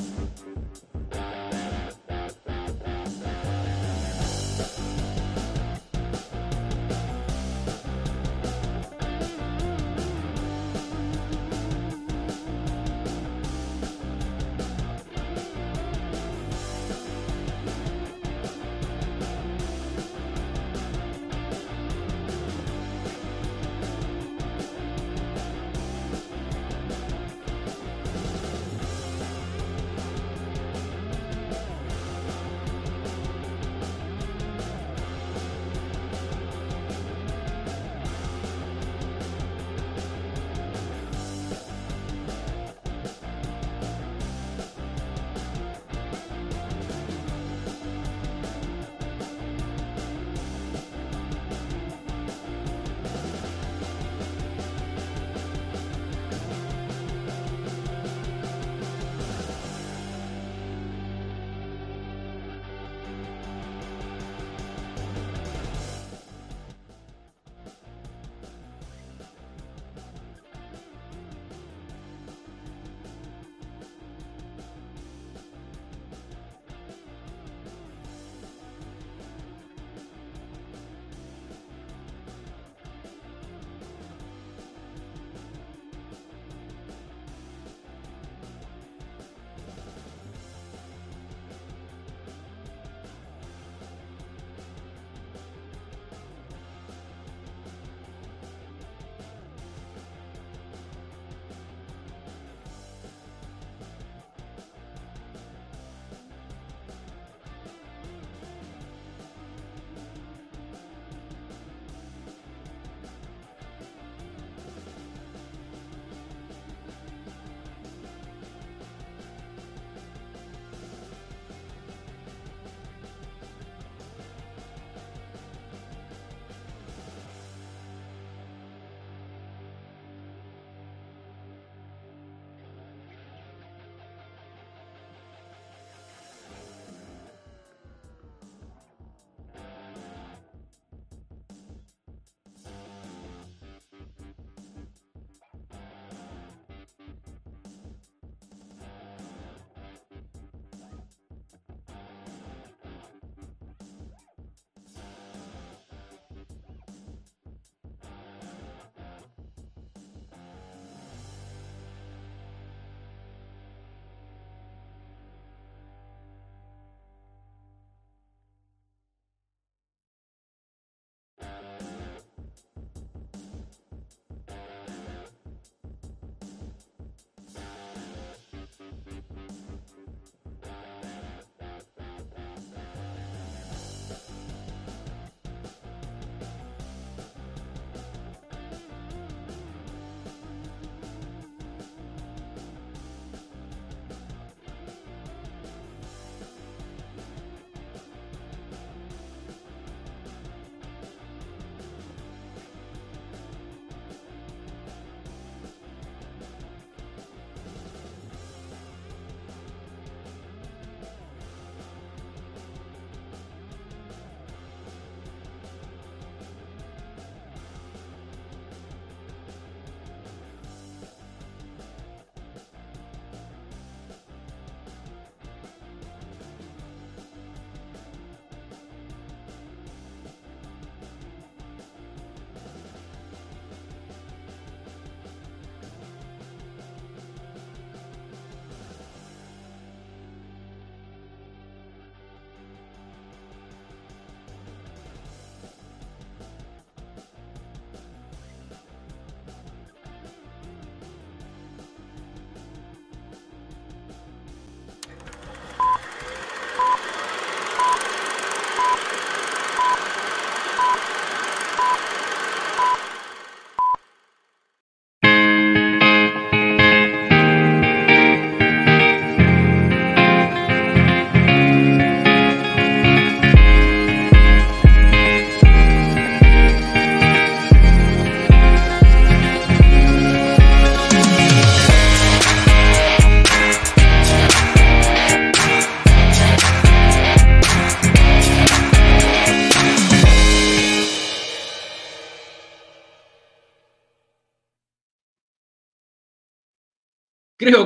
フフフ。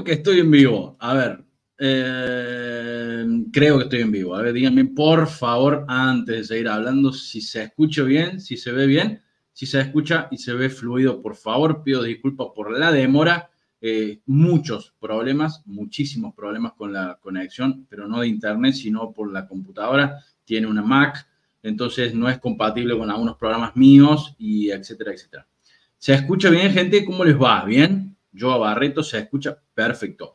Que estoy en vivo. A ver, eh, creo que estoy en vivo. A ver, díganme por favor, antes de seguir hablando, si se escucha bien, si se ve bien, si se escucha y se ve fluido, por favor, pido disculpas por la demora. Eh, muchos problemas, muchísimos problemas con la conexión, pero no de internet, sino por la computadora. Tiene una Mac, entonces no es compatible con algunos programas míos y etcétera, etcétera. ¿Se escucha bien, gente? ¿Cómo les va? ¿Bien? Yo a Barreto se escucha perfecto.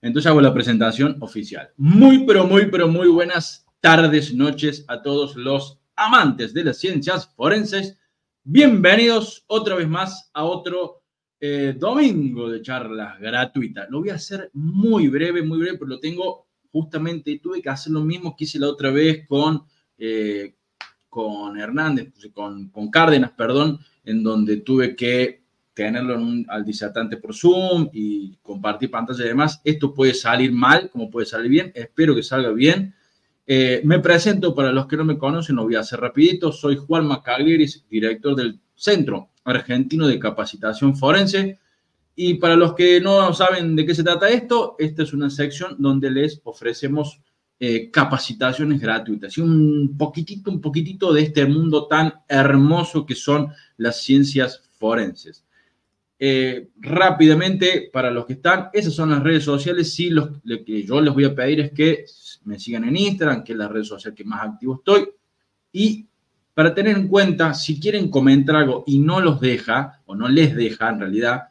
Entonces hago la presentación oficial. Muy, pero muy, pero muy buenas tardes, noches a todos los amantes de las ciencias forenses. Bienvenidos otra vez más a otro eh, domingo de charlas gratuitas. Lo voy a hacer muy breve, muy breve, pero lo tengo justamente, tuve que hacer lo mismo que hice la otra vez con, eh, con Hernández, con, con Cárdenas, perdón, en donde tuve que tenerlo al disertante por Zoom y compartir pantalla y demás. Esto puede salir mal, como puede salir bien. Espero que salga bien. Eh, me presento para los que no me conocen, lo voy a hacer rapidito. Soy Juan Macaglieris, director del Centro Argentino de Capacitación Forense. Y para los que no saben de qué se trata esto, esta es una sección donde les ofrecemos eh, capacitaciones gratuitas y un poquitito, un poquitito de este mundo tan hermoso que son las ciencias forenses. Eh, rápidamente, para los que están, esas son las redes sociales. Sí, lo que yo les voy a pedir es que me sigan en Instagram, que es la red social que más activo estoy. Y para tener en cuenta, si quieren comentar algo y no los deja, o no les deja en realidad,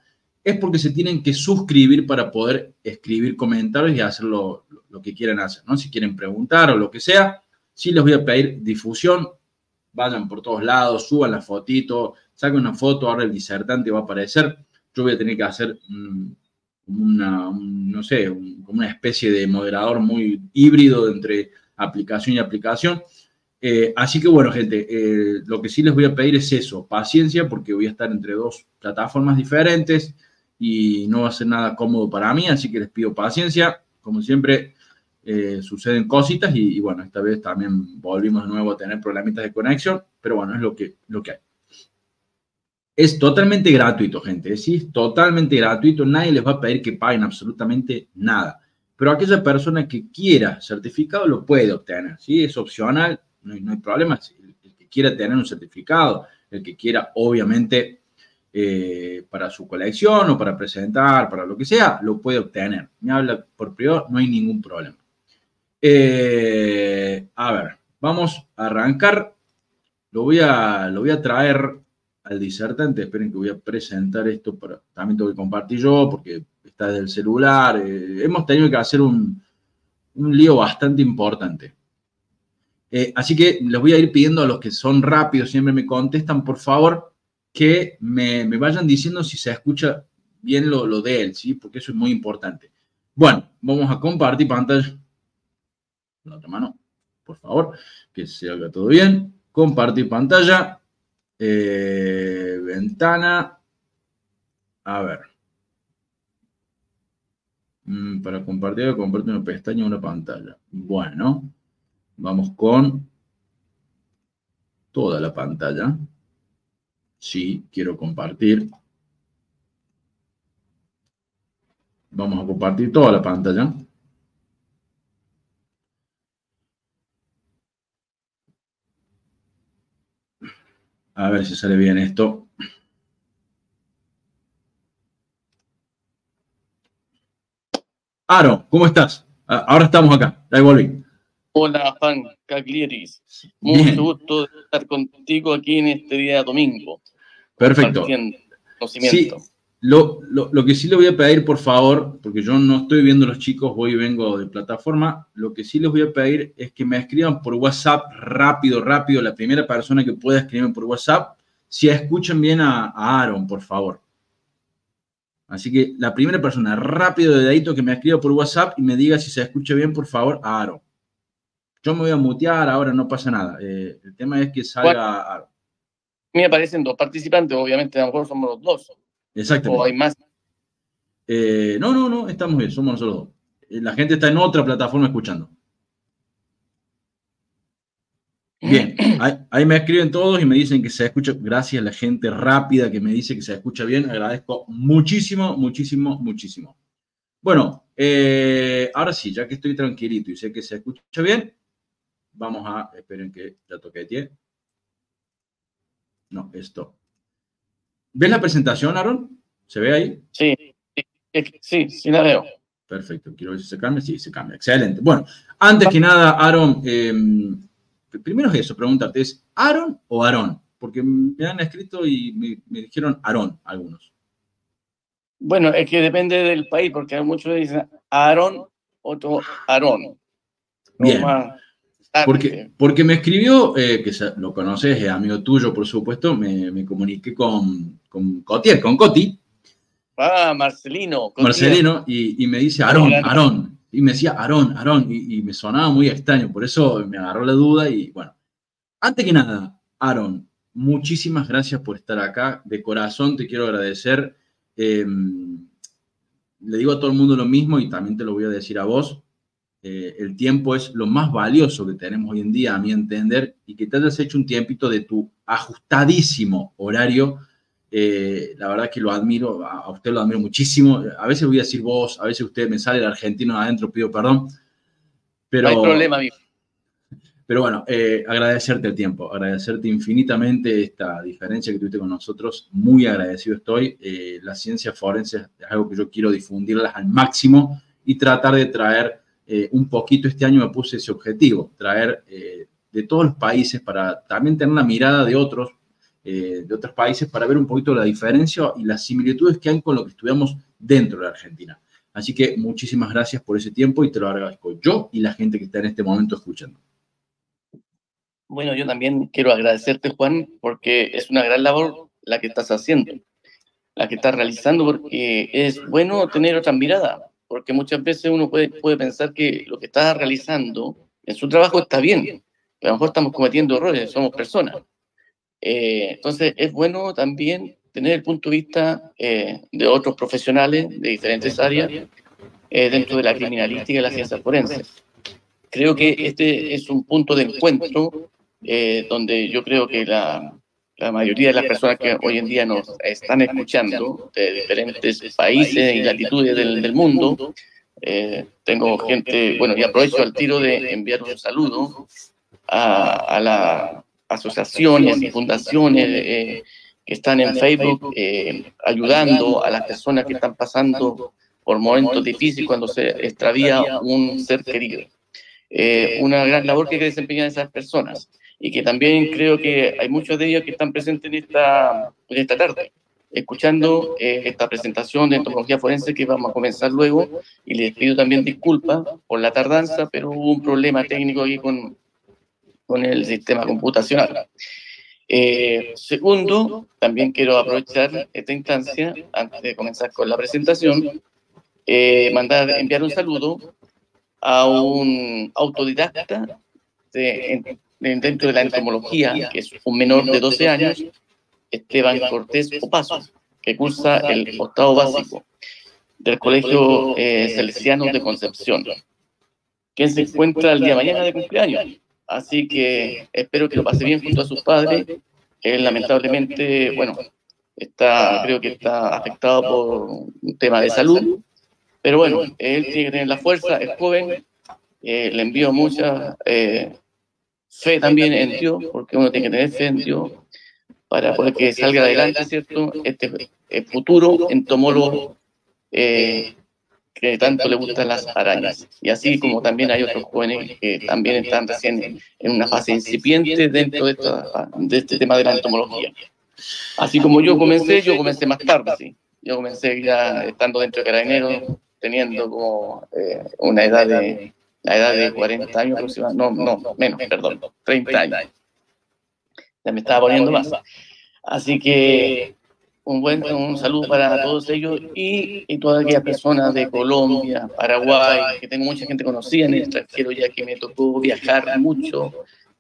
es porque se tienen que suscribir para poder escribir comentarios y hacer lo, que quieran hacer, ¿no? Si quieren preguntar o lo que sea, sí les voy a pedir difusión, vayan por todos lados, suban la fotito, saquen una foto, ahora el disertante va a aparecer, yo voy a tener que hacer una, no sé, como una especie de moderador muy híbrido entre aplicación y aplicación. Eh, así que bueno, gente, eh, lo que sí les voy a pedir es eso, paciencia, porque voy a estar entre dos plataformas diferentes y no va a ser nada cómodo para mí, así que les pido paciencia. Como siempre, eh, suceden cositas y, bueno, esta vez también volvimos de nuevo a tener problemitas de conexión, pero bueno, es lo que, lo que hay. Es totalmente gratuito, gente. ¿sí? Es totalmente gratuito. Nadie les va a pedir que paguen absolutamente nada. Pero aquella persona que quiera certificado lo puede obtener. ¿sí? Es opcional, no hay, problema. El, que quiera tener un certificado, el que quiera, obviamente, eh, para su colección o para presentar, para lo que sea, lo puede obtener. Me habla por privado, no hay ningún problema. Eh, a ver, vamos a arrancar. Lo voy a, lo voy a traer al disertante. Esperen que voy a presentar esto, para, también tengo que compartir yo porque está desde el celular. Eh, hemos tenido que hacer un, un lío bastante importante. Eh, así que les voy a ir pidiendo a los que son rápidos, siempre me contestan, por favor, que me, me vayan diciendo si se escucha bien lo, lo, de él, ¿sí? Porque eso es muy importante. Bueno, vamos a compartir pantalla. La otra mano, por favor, que se haga todo bien. Compartir pantalla. Eh, ventana. A ver. Mm, para compartir, compartir una pestaña o una pantalla. Bueno, vamos con toda la pantalla. Sí, quiero compartir. Vamos a compartir toda la pantalla. A ver si sale bien esto. Aro, ¿cómo estás? Ah, ahora estamos acá, ahí volví. Hola, Juan Caglieris. Mucho gusto estar contigo aquí en este día domingo. Perfecto. Sí, lo, que sí le voy a pedir, por favor, porque yo no estoy viendo a los chicos, voy y vengo de plataforma, lo que sí les voy a pedir es que me escriban por WhatsApp rápido, rápido, la primera persona que pueda escribirme por WhatsApp, si escuchan bien a, Aaron, por favor. Así que la primera persona, rápido de dedito, que me escriba por WhatsApp y me diga si se escucha bien, por favor, a Aaron. Yo me voy a mutear, ahora no pasa nada. Eh, el tema es que salga Aaron. Me aparecen dos participantes, obviamente, a lo mejor somos los dos. Exactamente. ¿O hay más? Eh, no, no, no, estamos bien, somos nosotros dos. Eh, la gente está en otra plataforma escuchando. Bien, ahí, me escriben todos y me dicen que se escucha. Gracias a la gente rápida que me dice que se escucha bien. Agradezco muchísimo, muchísimo, muchísimo. Bueno, eh, ahora sí, ya que estoy tranquilito y sé que se escucha bien, vamos a. Esperen que ya toque de No, esto. ¿Ves la presentación, Aaron? ¿Se ve ahí? Sí, sí, sí, la veo. Perfecto, quiero ver si se cambia. Sí, se cambia. Excelente. Bueno, antes que nada, Aaron, em, primero es eso, preguntarte, ¿es Aaron o Aarón? Porque me han escrito y me, dijeron Aarón algunos. Bueno, es que depende del país, porque muchos dicen Aarón, otro Aarón. Bien. Porque, porque me escribió, eh, que lo conoces, es amigo tuyo, por supuesto, me, comuniqué con, con Cotier, con Coti. Ah, Marcelino. Marcelino, y, me dice Aarón, Aarón. Y me decía Aarón, Aarón, y, me sonaba muy extraño, por eso me agarró la duda y bueno. Antes que nada, Aarón, muchísimas gracias por estar acá. De corazón te quiero agradecer. Em, le digo a todo el mundo lo mismo y también te lo voy a decir a vos. Eh, el tiempo es lo más valioso que tenemos hoy en día, a mi entender, y que te hayas hecho un tiempito de tu ajustadísimo horario. Eh, la verdad que lo admiro, a usted lo admiro muchísimo. A veces voy a decir vos, a veces usted me sale el argentino adentro, pido perdón. Pero, no hay problema, amigo. Pero bueno, eh, agradecerte el tiempo, agradecerte infinitamente esta diferencia que tuviste con nosotros. Muy agradecido estoy. la ciencia forense es algo que yo quiero difundirlas al máximo y tratar de traer eh, un poquito este año me puse ese objetivo, traer eh, de todos los países para también tener una mirada de otros, eh, de otros países para ver un poquito la diferencia y las similitudes que hay con lo que estudiamos dentro de Argentina. Así que muchísimas gracias por ese tiempo y te lo agradezco yo y la gente que está en este momento escuchando. Bueno, yo también quiero agradecerte, Juan, porque es una gran labor la que estás haciendo, la que estás realizando, porque es bueno tener otra mirada porque muchas veces uno puede, puede pensar que lo que está realizando en su trabajo está bien, a lo mejor estamos cometiendo errores, somos personas. Eh, entonces es bueno también tener el punto de vista eh, de otros profesionales de diferentes áreas eh, dentro de la criminalística y la ciencia forense. Creo que este es un punto de encuentro donde yo creo que la, la mayoría de las personas que hoy en día nos están escuchando de diferentes países y latitudes del, mundo. Eh, tengo gente, bueno, y aprovecho al tiro de enviar un saludo a, las asociaciones y fundaciones eh, que están en Facebook eh, ayudando a las personas que están pasando por momentos difíciles cuando se extravía un ser querido. una gran labor que hay que desempeñar esas personas y que también creo que hay muchos de ellos que están presentes en esta, en esta tarde, escuchando eh, esta presentación de entomología forense que vamos a comenzar luego, y les pido también disculpas por la tardanza, pero hubo un problema técnico ahí con, con el sistema computacional. Eh, segundo, también quiero aprovechar esta instancia, antes de comenzar con la presentación, eh, mandar, enviar un saludo a un autodidacta de, dentro de la entomología, que es un menor de 12 años, Esteban Cortés Opaso, que cursa el octavo básico del Colegio eh, Salesiano de Concepción, quien se encuentra el día de mañana de cumpleaños. Así que espero que lo pase bien junto a sus padres. Él lamentablemente, bueno, está, creo que está afectado por un tema de salud, pero bueno, él tiene que tener la fuerza, es joven, eh, le envío muchas eh, fe también en Dios, porque uno tiene que tener fe en Dios para poder que salga adelante, ¿cierto? Este el futuro entomólogo eh, que tanto le gustan las arañas. Y así como también hay otros jóvenes que también están recién en una fase incipiente dentro de, de este tema de la entomología. Así como yo comencé, yo comencé más tarde, sí. Yo comencé ya estando dentro de Carabineros, teniendo como eh, una edad de la edad de 40 años aproximadamente, no, no, menos, perdón, 30 años. Ya me estaba poniendo más. Así que un buen un saludo para todos ellos y, y todas aquellas personas de Colombia, Paraguay, que tengo mucha gente conocida en el extranjero ya que me tocó viajar mucho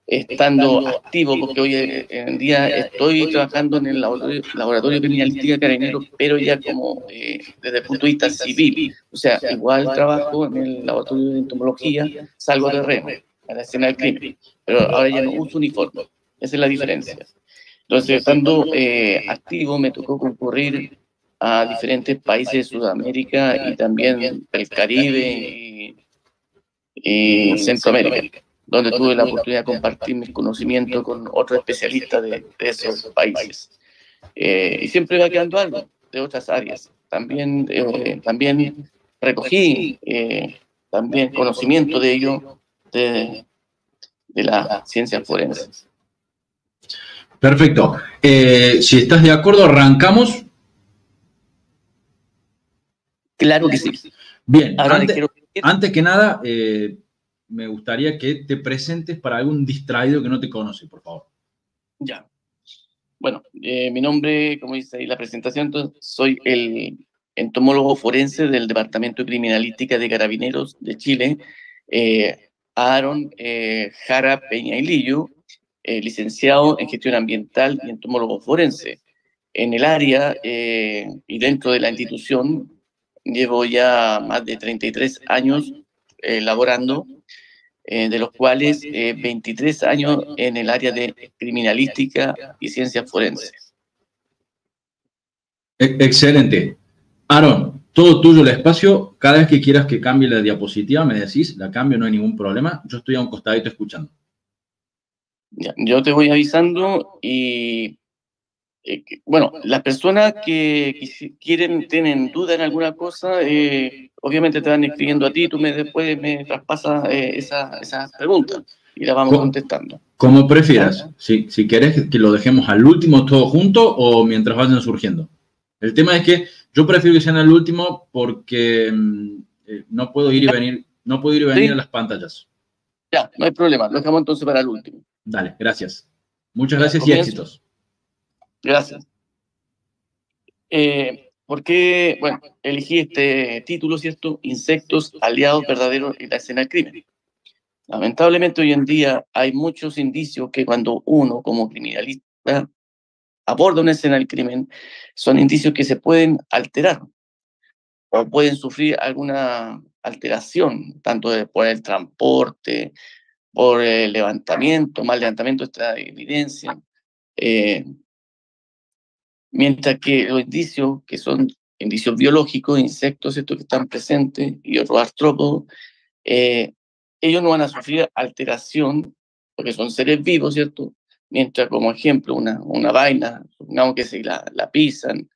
estando activo, porque hoy en día estoy trabajando en el laboratorio, de criminalística de carabineros, pero ya como eh, desde el punto de vista civil. O sea, igual trabajo en el laboratorio de entomología, salgo de terreno, a la escena del crimen, pero ahora ya no uso uniforme. Esa es la diferencia. Entonces, estando eh, activo, me tocó concurrir a diferentes países de Sudamérica y también el Caribe y Centroamérica donde tuve la oportunidad de compartir mis conocimientos con otros especialistas de, esos países. Eh, y siempre va quedando algo de otras áreas. También, eh, también recogí eh, también conocimiento de ello de, de la ciencia forense. Perfecto. si estás de acuerdo, arrancamos. Claro que sí. Bien, antes, que nada, me gustaría que te presentes para algún distraído que no te conoce, por favor. Ya. Bueno, eh, mi nombre, como dice ahí la presentación, soy el entomólogo forense del Departamento de Criminalística de Carabineros de Chile, eh, Aaron eh, Jara Peña y licenciado en gestión ambiental y entomólogo forense. En el área y dentro de la institución llevo ya más de 33 años elaborando, de los cuales 23 años en el área de criminalística y ciencias forenses. E-, excelente. Aaron, todo tuyo el espacio. Cada vez que quieras que cambie la diapositiva, me decís, la cambio, no hay ningún problema. Yo estoy a un costadito escuchando. yo te voy avisando y eh, bueno, las personas que, quieren, tienen duda en alguna cosa, eh, obviamente te van escribiendo a ti, tú me, después me traspasas eh, esa, esa, pregunta y la vamos contestando. Como prefieras, si, si quieres que lo dejemos al último todo junto o mientras vayan surgiendo. El tema es que yo prefiero que sean al último porque mm, no puedo ir y venir, no puedo ir y venir a las pantallas. Ya, no hay problema, lo dejamos entonces para el último. Dale, gracias. Muchas gracias y éxitos. Gracias. Eh, ¿Por qué, bueno, elegí este título, ¿cierto? Insectos aliados verdaderos en la escena del crimen. Lamentablemente hoy en día hay muchos indicios que cuando uno como criminalista aborda una escena del crimen, son indicios que se pueden alterar o pueden sufrir alguna alteración, tanto por el transporte, por el levantamiento, mal levantamiento de esta evidencia, eh, Mientras que los indicios, que son indicios biológicos, insectos, estos que están presentes, y otros artrópodos, eh, ellos no van a sufrir alteración, porque son seres vivos, ¿cierto? Mientras, como ejemplo, una, una vaina, supongamos que se la, la pisan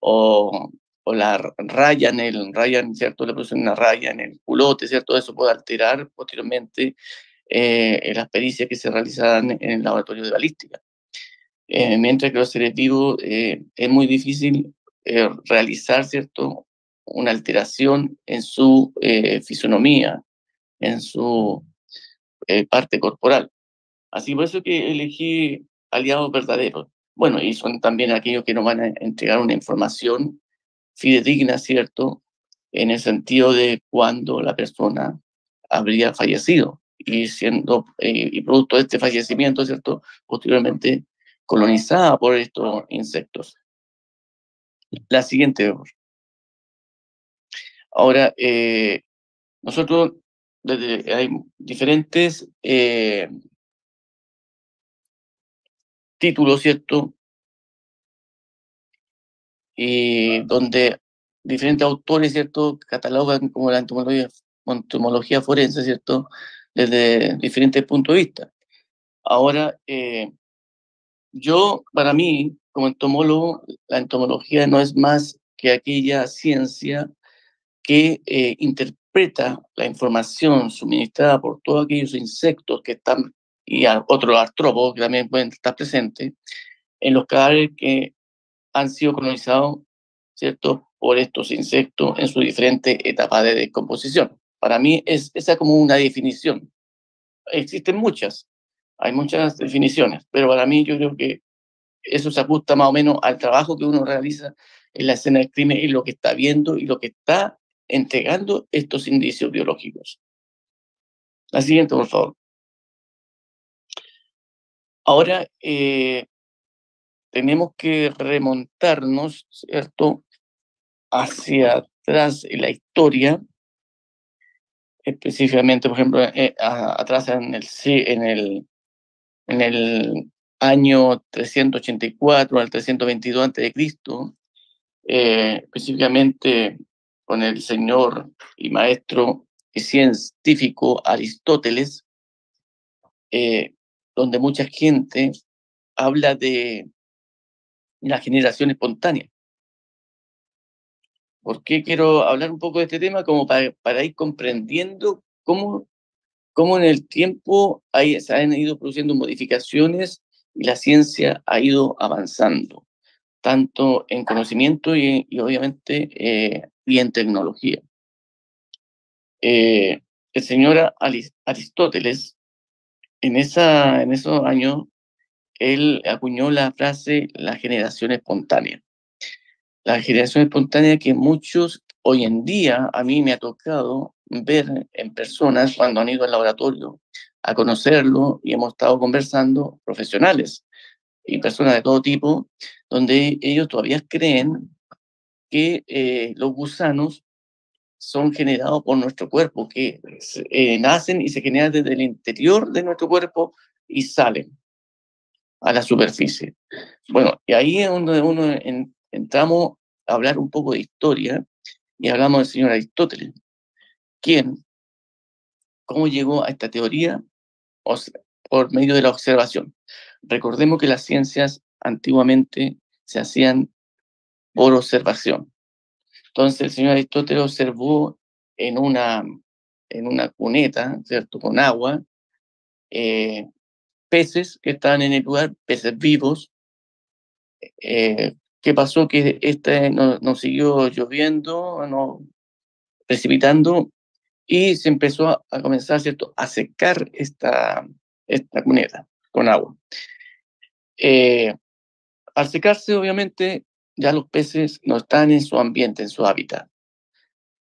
o, o la rayan, el, rayan, ¿cierto? Le producen una raya en el culote, ¿cierto? Eso puede alterar posteriormente eh, las pericias que se realizarán en el laboratorio de balística. Eh, mientras que los seres vivos eh, es muy difícil eh, realizar, ¿cierto?, una alteración en su fisonomía, en su parte corporal. Así por eso que elegí aliados verdaderos. Bueno, y son también aquellos que nos van a entregar una información fidedigna, ¿cierto?, en el sentido de cuándo la persona habría fallecido y siendo y producto de este fallecimiento, ¿cierto? Posteriormente colonizada por estos insectos. La siguiente. Ahora, eh, nosotros hay diferentes eh, títulos, ¿cierto? Y donde diferentes autores, ¿cierto? Catalogan como la entomología, entomología forense, ¿cierto? Desde diferentes puntos de vista. Ahora, eh, yo, para mí, como entomólogo, la entomología no es más que aquella ciencia que eh, interpreta la información suministrada por todos aquellos insectos que están, y otros artrópodos que también pueden estar presentes, en los cadáveres que han sido colonizados, ¿cierto?, por estos insectos en sus diferentes etapas de descomposición. Para mí es esa como una definición. Existen muchas, hay muchas definiciones, pero para mí yo creo que eso se ajusta más o menos al trabajo que uno realiza en la escena del crimen y lo que está viendo y lo que está entregando estos indicios biológicos. La siguiente, por favor. Ahora eh, tenemos que remontarnos, ¿cierto?, hacia atrás en la historia, específicamente, por ejemplo, eh, atrás en el, en el en el año 384 al 322 a.C., eh, específicamente con el señor y maestro y científico Aristóteles, eh, donde mucha gente habla de la generación espontánea. ¿Por qué quiero hablar un poco de este tema? Como para, para ir comprendiendo cómo cómo en el tiempo hay, se han ido produciendo modificaciones y la ciencia ha ido avanzando, tanto en conocimiento y, obviamente eh, y en tecnología. Eh, el señor Aristóteles, en, esa, en esos años, él acuñó la frase la generación espontánea. La generación espontánea que muchos hoy en día a mí me ha tocado ver en personas cuando han ido al laboratorio a conocerlo y hemos estado conversando, profesionales y personas de todo tipo, donde ellos todavía creen que eh, los gusanos son generados por nuestro cuerpo, que eh, nacen y se generan desde el interior de nuestro cuerpo y salen a la superficie. Bueno, y ahí es donde uno entramos a hablar un poco de historia y hablamos del señor Aristóteles, quien, cómo llegó a esta teoría por medio de la observación. Recordemos que las ciencias antiguamente se hacían por observación. Entonces el señor Aristóteles observó en una, en una cuneta, ¿cierto?, con agua, eh, peces que estaban en el lugar, peces vivos. Eh, ¿Qué pasó? Que este no, siguió lloviendo, no precipitando, y se empezó a, comenzar, ¿cierto?, a secar esta, esta cuneta con agua. Eh, al secarse, obviamente, ya los peces no están en su ambiente, en su hábitat,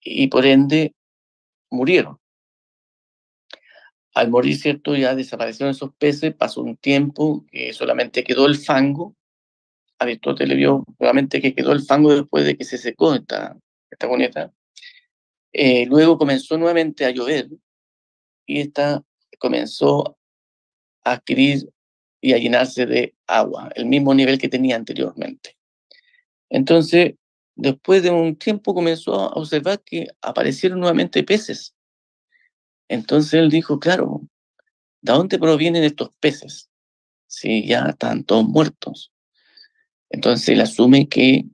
y por ende murieron. Al morir, ¿cierto? Ya desaparecieron esos peces, pasó un tiempo que solamente quedó el fango. Aristóteles vio nuevamente que quedó el fango después de que se secó esta, esta cuneta. Eh, luego comenzó nuevamente a llover y esta comenzó a adquirir y a llenarse de agua, el mismo nivel que tenía anteriormente. Entonces, después de un tiempo comenzó a observar que aparecieron nuevamente peces. Entonces él dijo, claro, ¿de dónde provienen estos peces? Si ya están todos muertos. Entonces él asume que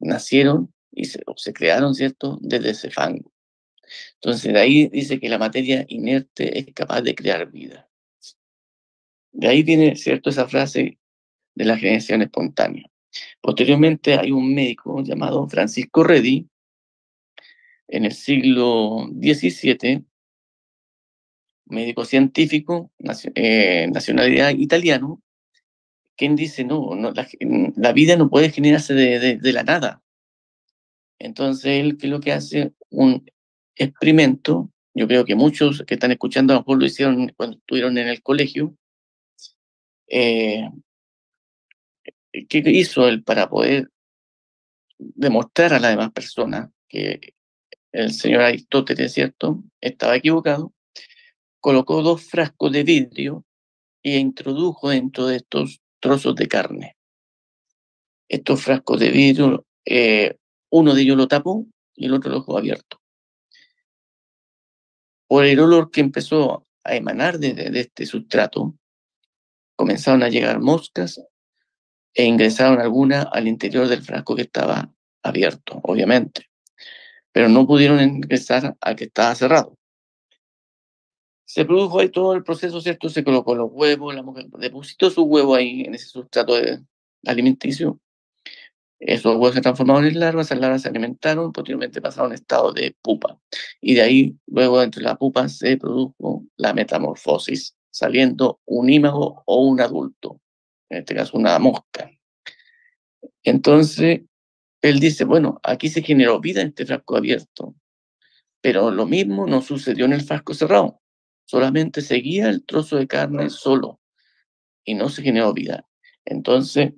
nacieron y se, se crearon, ¿cierto?, desde ese fango. Entonces de ahí dice que la materia inerte es capaz de crear vida. De ahí viene, ¿cierto?, esa frase de la generación espontánea. Posteriormente hay un médico llamado Francisco Redi, en el siglo XVII, médico científico, eh, nacionalidad italiano, quien dice, no, no la, vida no puede generarse de, la nada. Entonces él que lo que hace un experimento, yo creo que muchos que están escuchando a lo mejor lo hicieron cuando estuvieron en el colegio, eh, ¿Qué hizo él para poder demostrar a las demás personas que el señor Aristóteles, ¿cierto?, estaba equivocado. Colocó dos frascos de vidrio e introdujo dentro de estos trozos de carne. Estos frascos de vidrio, eh, uno de ellos lo tapó y el otro lo dejó abierto. Por el olor que empezó a emanar de este sustrato, comenzaron a llegar moscas e ingresaron algunas al interior del frasco que estaba abierto, obviamente, pero no pudieron ingresar al que estaba cerrado. Se produjo ahí todo el proceso, ¿cierto? Se colocó los huevos, la mujer depositó su huevo ahí en ese sustrato alimenticio. Esos huevos se transformaron en larvas, esas larvas se alimentaron, posteriormente pasaron a estado de pupa. Y de ahí, luego entre la pupa, se produjo la metamorfosis, saliendo un ímago o un adulto en este caso una mosca. Entonces, él dice, bueno, aquí se generó vida en este frasco abierto, pero lo mismo no sucedió en el frasco cerrado. Solamente seguía el trozo de carne solo y no se generó vida. Entonces,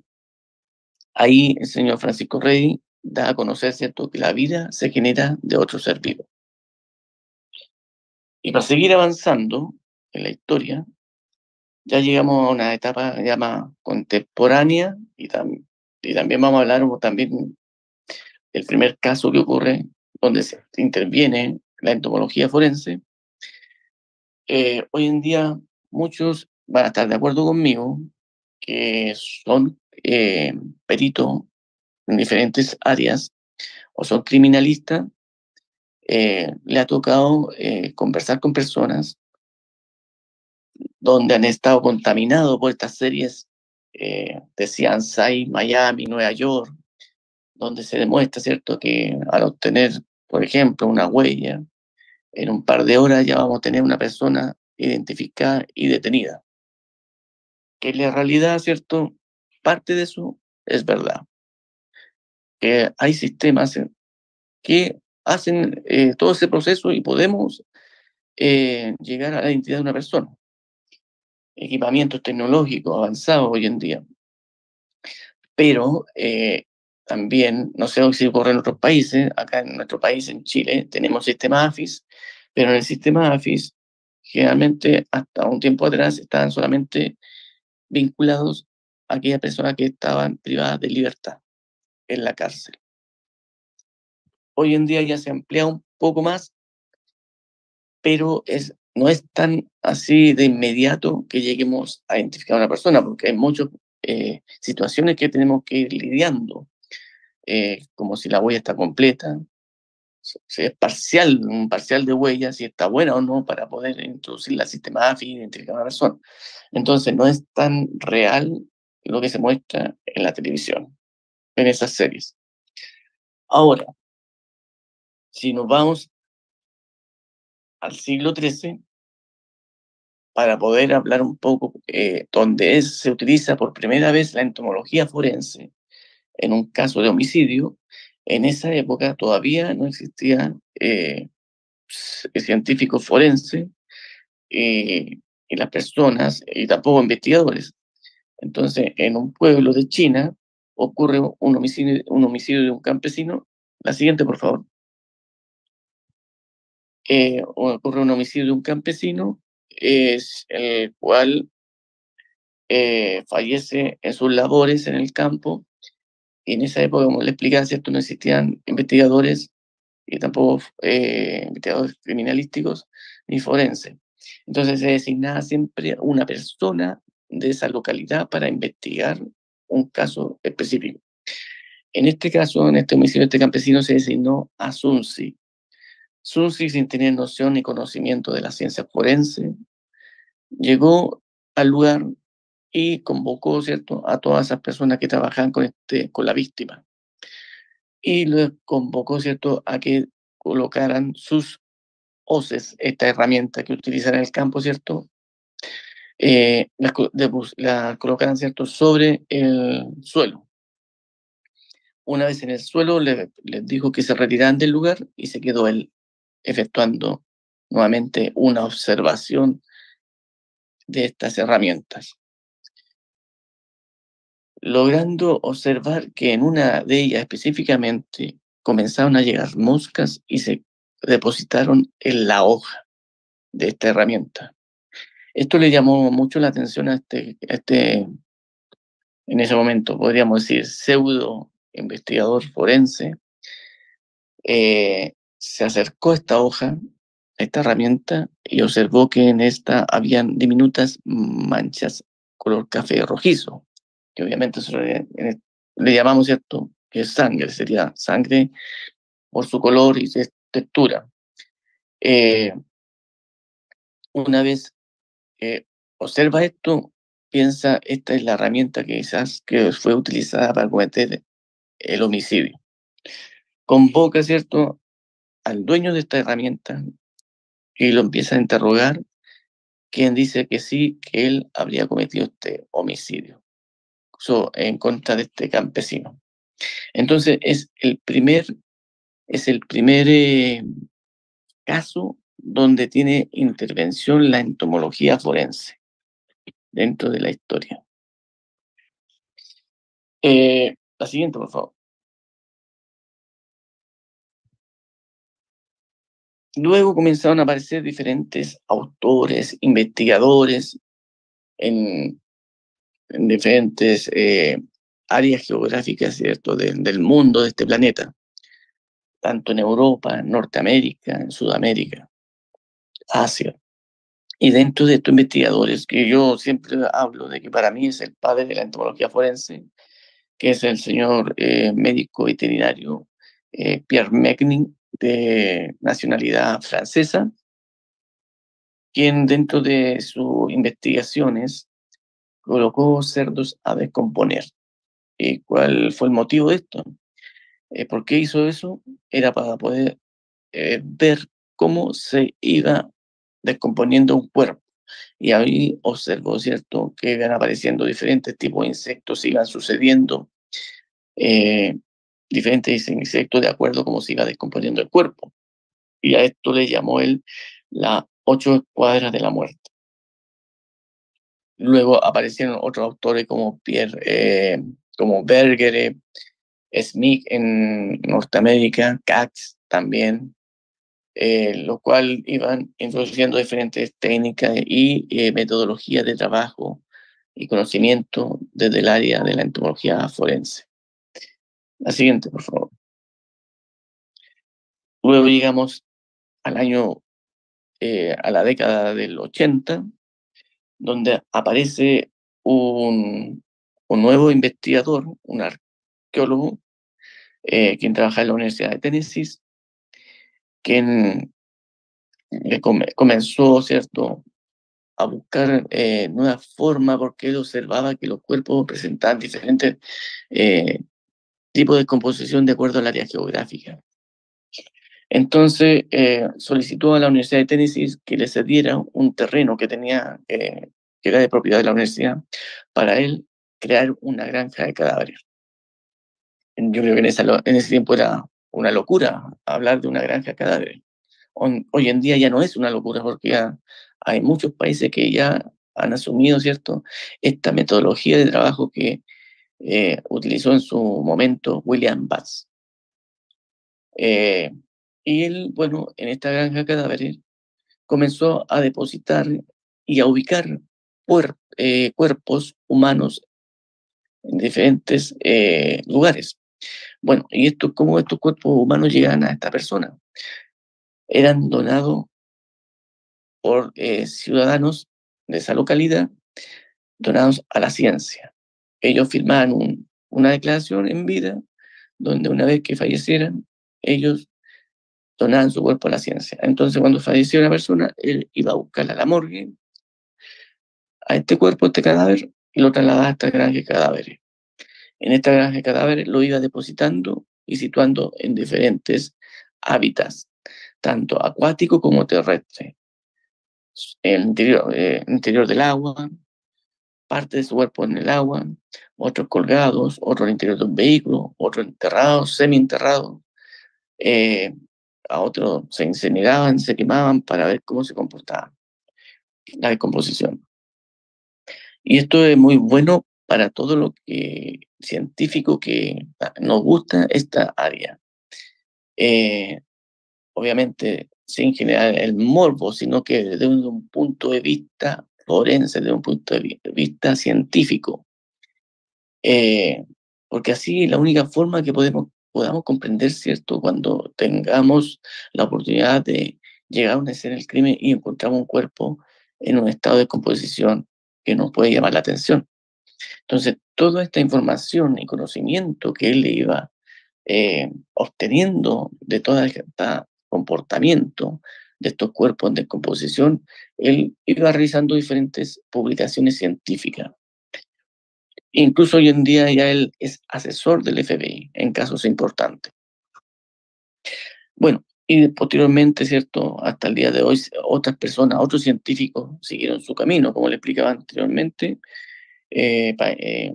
ahí el señor Francisco Rey da a conocer, ¿cierto?, que la vida se genera de otro ser vivo. Y para seguir avanzando en la historia, ya llegamos a una etapa ya más contemporánea y, y también vamos a hablar también del primer caso que ocurre donde se interviene la entomología forense. Eh, hoy en día muchos van a estar de acuerdo conmigo que son eh, peritos en diferentes áreas o son criminalistas. Eh, le ha tocado conversar con personas donde han estado contaminados por estas series eh, de CSI, Miami, Nueva York, donde se demuestra, ¿cierto?, que al obtener, por ejemplo, una huella, en un par de horas ya vamos a tener una persona identificada y detenida. Que la realidad, ¿cierto? Parte de eso es verdad. Que hay sistemas que hacen eh, todo ese proceso y podemos eh, llegar a la identidad de una persona equipamientos tecnológicos avanzados hoy en día. Pero eh, también, no sé si ocurre en otros países, acá en nuestro país, en Chile, tenemos sistema AFIS, pero en el sistema AFIS, generalmente hasta un tiempo atrás estaban solamente vinculados a aquellas personas que estaban privadas de libertad en la cárcel. Hoy en día ya se amplía un poco más, pero es, no es tan así de inmediato que lleguemos a identificar a una persona, porque hay muchas eh, situaciones que tenemos que ir lidiando, eh, como si la huella está completa, si es parcial, un parcial de huella, si está buena o no, para poder introducir al sistema AFI y identificar a una persona. Entonces, no es tan real lo que se muestra en la televisión, en esas series. Ahora, si nos vamos al siglo XIII, para poder hablar un poco, eh, donde se utiliza por primera vez la entomología forense en un caso de homicidio, en esa época todavía no existía eh, científico forense eh, y las personas, y tampoco investigadores. Entonces, en un pueblo de China ocurre un homicidio, un homicidio de un campesino. La siguiente, por favor. Eh, ocurre un homicidio de un campesino, es el cual eh, fallece en sus labores en el campo. Y en esa época, como le explicaba, ¿cierto? no existían investigadores y tampoco eh, investigadores criminalísticos ni forenses. Entonces se designaba siempre una persona de esa localidad para investigar un caso específico. En este caso, en este homicidio, este campesino se designó a Sunsi. Sunsi, sin tener noción ni conocimiento de la ciencia forense, llegó al lugar y convocó ¿cierto? a todas esas personas que trabajaban con, este, con la víctima. Y les convocó ¿cierto? a que colocaran sus hoces, esta herramienta que utilizan en el campo, ¿cierto? Eh, la, la, colocaran ¿cierto? sobre el suelo. Una vez en el suelo, les dijo que se retiraran del lugar y se quedó él efectuando nuevamente una observación de estas herramientas, logrando observar que en una de ellas específicamente comenzaron a llegar moscas y se depositaron en la hoja de esta herramienta. Esto le llamó mucho la atención a este, este en ese momento, podríamos decir, pseudo investigador forense. Eh, se acercó a esta hoja esta herramienta y observó que en esta habían diminutas manchas color café rojizo, que obviamente le, llamamos, ¿cierto? Que es sangre, sería sangre por su color y textura. Eh, una vez que observa esto, piensa, esta es la herramienta que quizás que fue utilizada para cometer el homicidio. Convoca, ¿cierto?, al dueño de esta herramienta, y lo empieza a interrogar, quien dice que sí, que él habría cometido este homicidio en contra de este campesino. Entonces es el primer, es el primer eh, caso donde tiene intervención la entomología forense dentro de la historia. Eh, la siguiente, por favor. Luego comenzaron a aparecer diferentes autores, investigadores en, diferentes eh, áreas geográficas ¿cierto? del mundo, de este planeta, tanto en Europa, Norteamérica, en Sudamérica, Asia. Y dentro de estos investigadores, que yo siempre hablo de que para mí es el padre de la entomología forense, que es el señor eh, médico veterinario eh, Pierre Megnin, de nacionalidad francesa, quien dentro de sus investigaciones colocó cerdos a descomponer. ¿Y cuál fue el motivo de esto? Eh, ¿Por qué hizo eso? Era para poder eh, ver cómo se iba descomponiendo un cuerpo. Y ahí observó, ¿cierto?, que iban apareciendo diferentes tipos de insectos, iban sucediendo eh, diferentes insectos de acuerdo a cómo se descomponiendo el cuerpo. Y a esto le llamó él las ocho escuadras de la muerte. Luego aparecieron otros autores como Pierre, eh, como Berger, SMIC en Norteamérica, CACS también, eh, lo cual iban introduciendo diferentes técnicas y eh, metodologías de trabajo y conocimiento desde el área de la entomología forense. La siguiente, por favor. Luego llegamos al año, eh, a la década del 80, donde aparece un, un nuevo investigador, un arqueólogo, eh, quien trabaja en la Universidad de Tennessee, quien comenzó, ¿cierto?, a buscar eh, nuevas formas porque él observaba que los cuerpos presentaban diferentes eh, tipos de composición de acuerdo al área geográfica. Entonces eh, solicitó a la Universidad de Tennessee que le cediera un terreno que tenía, que era de propiedad de la universidad, para él crear una granja de cadáveres. Yo creo que en, esa, en ese tiempo era una locura hablar de una granja de cadáveres. Hoy en día ya no es una locura porque ya hay muchos países que ya han asumido, ¿cierto?, esta metodología de trabajo que eh, utilizó en su momento William Bass. Eh, y él, bueno, en esta granja de cadáveres comenzó a depositar y a ubicar eh, cuerpos humanos en diferentes lugares. Bueno, y esto, cómo estos cuerpos humanos llegan a esta persona. Eran donados por eh, ciudadanos de esa localidad donados a la ciencia. Ellos firmaban una declaración en vida donde una vez que fallecieran, ellos donaban su cuerpo a la ciencia. Entonces, cuando falleció una persona, él iba a buscarla a la morgue, a este cuerpo, este cadáver, y lo trasladaba a esta granja de cadáveres. En esta granja de cadáveres lo iba depositando y situando en diferentes hábitats, tanto acuático como terrestre el interior, eh, interior del agua, parte de su cuerpo en el agua, otros colgados, otros en el interior de un vehículo, otros enterrados, semi-enterrados. Eh, a otros se incineraban, se quemaban para ver cómo se comportaba la decomposición. Y esto es muy bueno para todo lo que científico que nos gusta esta área. Eh, obviamente sin generar el morbo, sino que desde un punto de vista forense, desde un punto de vista científico. Eh, porque así es la única forma que podemos, podamos comprender, ¿cierto? Cuando tengamos la oportunidad de llegar a una escena del crimen y encontramos un cuerpo en un estado de composición que nos puede llamar la atención. Entonces, toda esta información y conocimiento que él iba eh, obteniendo de toda esta comportamiento de estos cuerpos de composición, él iba realizando diferentes publicaciones científicas. Incluso hoy en día ya él es asesor del FBI en casos importantes. Bueno, y posteriormente, ¿cierto? Hasta el día de hoy, otras personas, otros científicos siguieron su camino, como le explicaba anteriormente, eh, eh,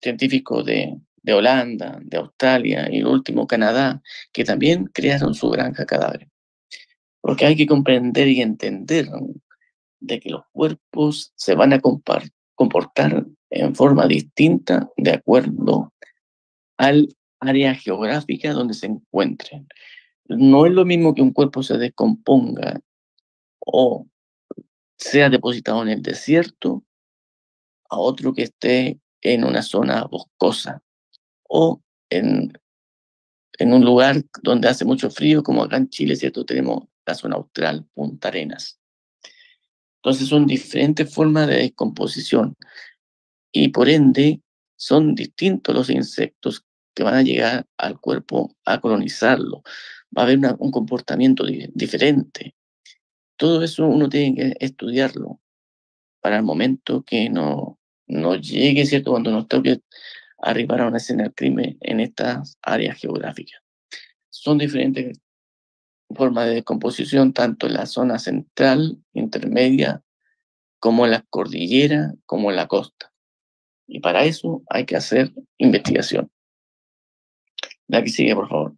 científicos de, Holanda, de Australia y el último Canadá, que también crearon su granja cadáver. Porque hay que comprender y entender de que los cuerpos se van a comportar en forma distinta de acuerdo al área geográfica donde se encuentren. No es lo mismo que un cuerpo se descomponga o sea depositado en el desierto a otro que esté en una zona boscosa o en, en un lugar donde hace mucho frío, como acá en Chile, ¿cierto? Tenemos la zona austral, Punta Arenas. Entonces son diferentes formas de descomposición y por ende son distintos los insectos que van a llegar al cuerpo a colonizarlo. Va a haber un comportamiento diferente. Todo eso uno tiene que estudiarlo para el momento que no, no llegue, ¿cierto? Cuando nos toque arribar a una escena del crimen en estas áreas geográficas. Son diferentes formas de descomposición, tanto en la zona central, intermedia, como en la cordillera, como en la costa. Y para eso hay que hacer investigación. La que sigue, por favor.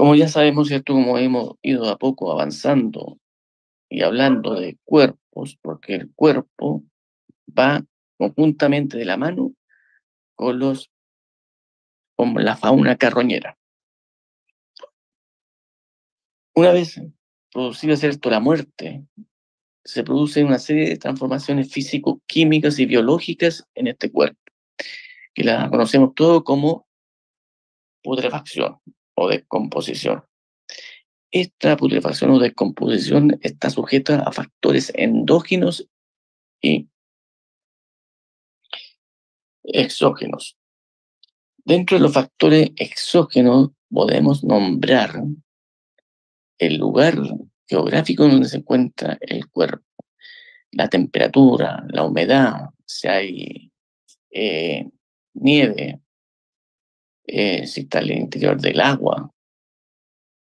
Como ya sabemos, ¿cierto? Como hemos ido a poco avanzando y hablando de cuerpos, porque el cuerpo va conjuntamente de la mano con, los, con la fauna carroñera. Una vez producida cierto la muerte, se produce una serie de transformaciones físico-químicas y biológicas en este cuerpo, que la conocemos todo como putrefacción o descomposición. Esta putrefacción o descomposición está sujeta a factores endógenos y exógenos. Dentro de los factores exógenos podemos nombrar el lugar geográfico donde se encuentra el cuerpo, la temperatura, la humedad, si hay eh, nieve, eh, si está el interior del agua,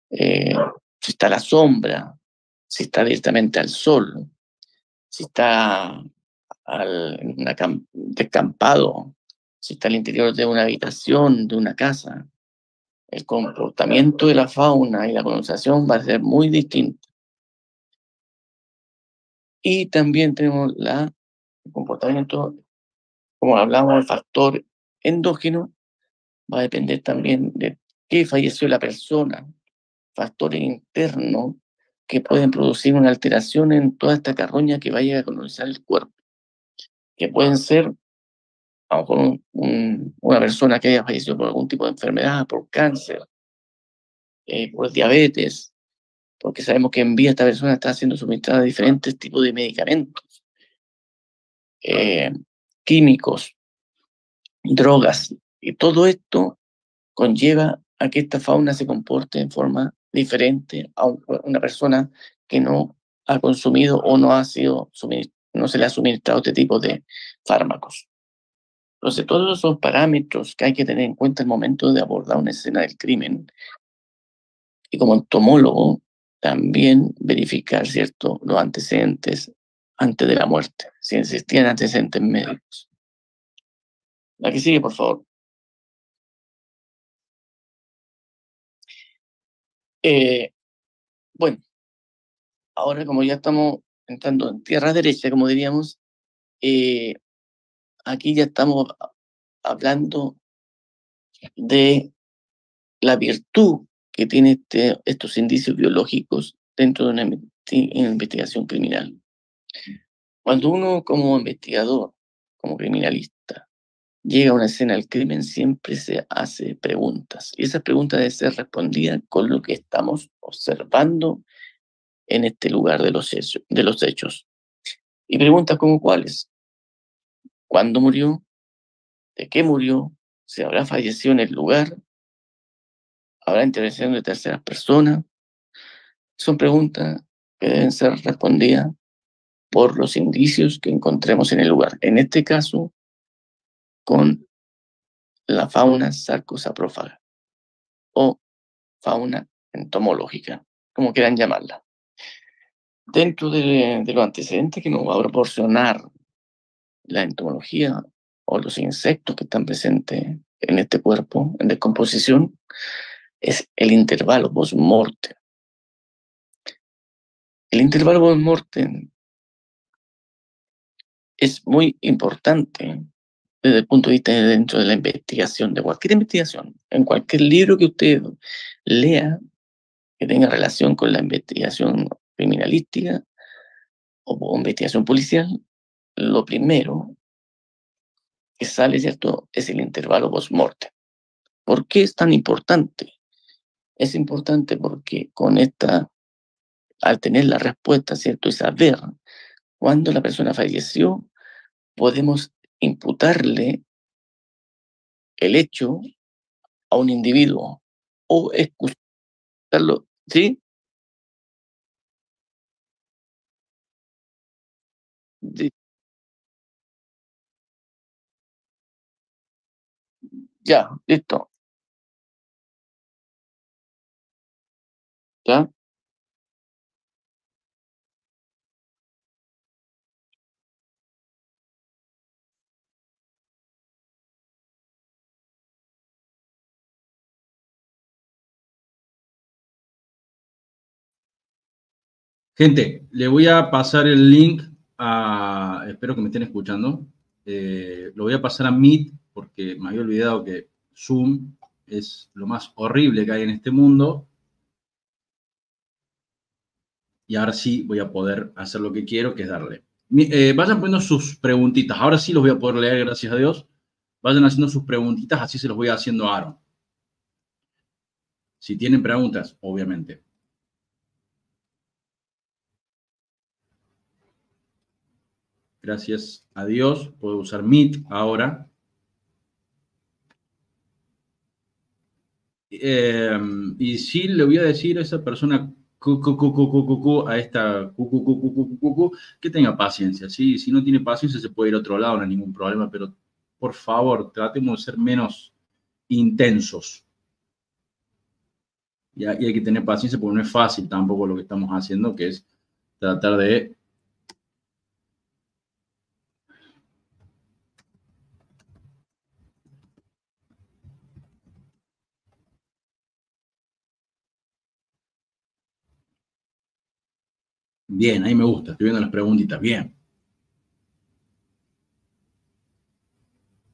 eh, si está la sombra, si está directamente al sol, si está al, descampado, si está al interior de una habitación, de una casa, el comportamiento de la fauna y la colonización va a ser muy distinto. Y también tenemos la, el comportamiento, como hablamos, el factor endógeno, va a depender también de qué falleció la persona, factores internos que pueden producir una alteración en toda esta carroña que vaya a colonizar el cuerpo, que pueden ser a lo mejor una persona que haya fallecido por algún tipo de enfermedad, por cáncer, eh, por diabetes, porque sabemos que en vía esta persona está siendo suministrada diferentes tipos de medicamentos, eh, químicos, drogas, y todo esto conlleva a que esta fauna se comporte en forma diferente a una persona que no ha consumido o no ha sido no se le ha suministrado este tipo de fármacos. Entonces, todos esos parámetros que hay que tener en cuenta el momento de abordar una escena del crimen. Y como entomólogo, también verificar, ¿cierto?, los antecedentes antes de la muerte, si existían antecedentes médicos. La que sigue, por favor. Eh, bueno, ahora como ya estamos entrando en tierra derecha, como diríamos, eh, aquí ya estamos hablando de la virtud que tiene este, estos indicios biológicos dentro de una investigación criminal. Cuando uno como investigador, como criminalista, llega a una escena del crimen, siempre se hace preguntas. Y esas preguntas deben ser respondidas con lo que estamos observando en este lugar de los hechos. De los hechos. Y preguntas como cuáles cuándo murió, de qué murió, si habrá fallecido en el lugar, habrá intervención de terceras personas. Son preguntas que deben ser respondidas por los indicios que encontremos en el lugar. En este caso, con la fauna sarcosaprófaga o fauna entomológica, como quieran llamarla. Dentro de, los antecedentes que nos va a proporcionar la entomología o los insectos que están presentes en este cuerpo en descomposición es el intervalo post-mortem. El intervalo post-mortem es muy importante desde el punto de vista de dentro de la investigación, de cualquier investigación, en cualquier libro que usted lea que tenga relación con la investigación criminalística o investigación policial, lo primero que sale, ¿cierto?, es el intervalo post-mortem. ¿Por qué es tan importante? Es importante porque con esta, al tener la respuesta, ¿cierto?, y saber cuándo la persona falleció, podemos imputarle el hecho a un individuo o excusarlo, ¿sí? Ya, listo. ¿Ya? Gente, le voy a pasar el link a, espero que me estén escuchando, Eh, lo voy a pasar a Meet porque me había olvidado que Zoom es lo más horrible que hay en este mundo. Y ahora sí voy a poder hacer lo que quiero, que es darle. Eh, vayan poniendo sus preguntitas. Ahora sí los voy a poder leer, gracias a Dios. Vayan haciendo sus preguntitas, así se los voy haciendo a Aaron. Si tienen preguntas, obviamente. Gracias a Dios, puedo usar Meet ahora. Eh, y sí le voy a decir a esa persona a esta que tenga paciencia. ¿sí? Si no tiene paciencia, se puede ir a otro lado, no hay ningún problema, pero por favor, tratemos de ser menos intensos. Y hay que tener paciencia porque no es fácil tampoco lo que estamos haciendo, que es tratar de Bien, ahí me gusta, estoy viendo las preguntitas. Bien.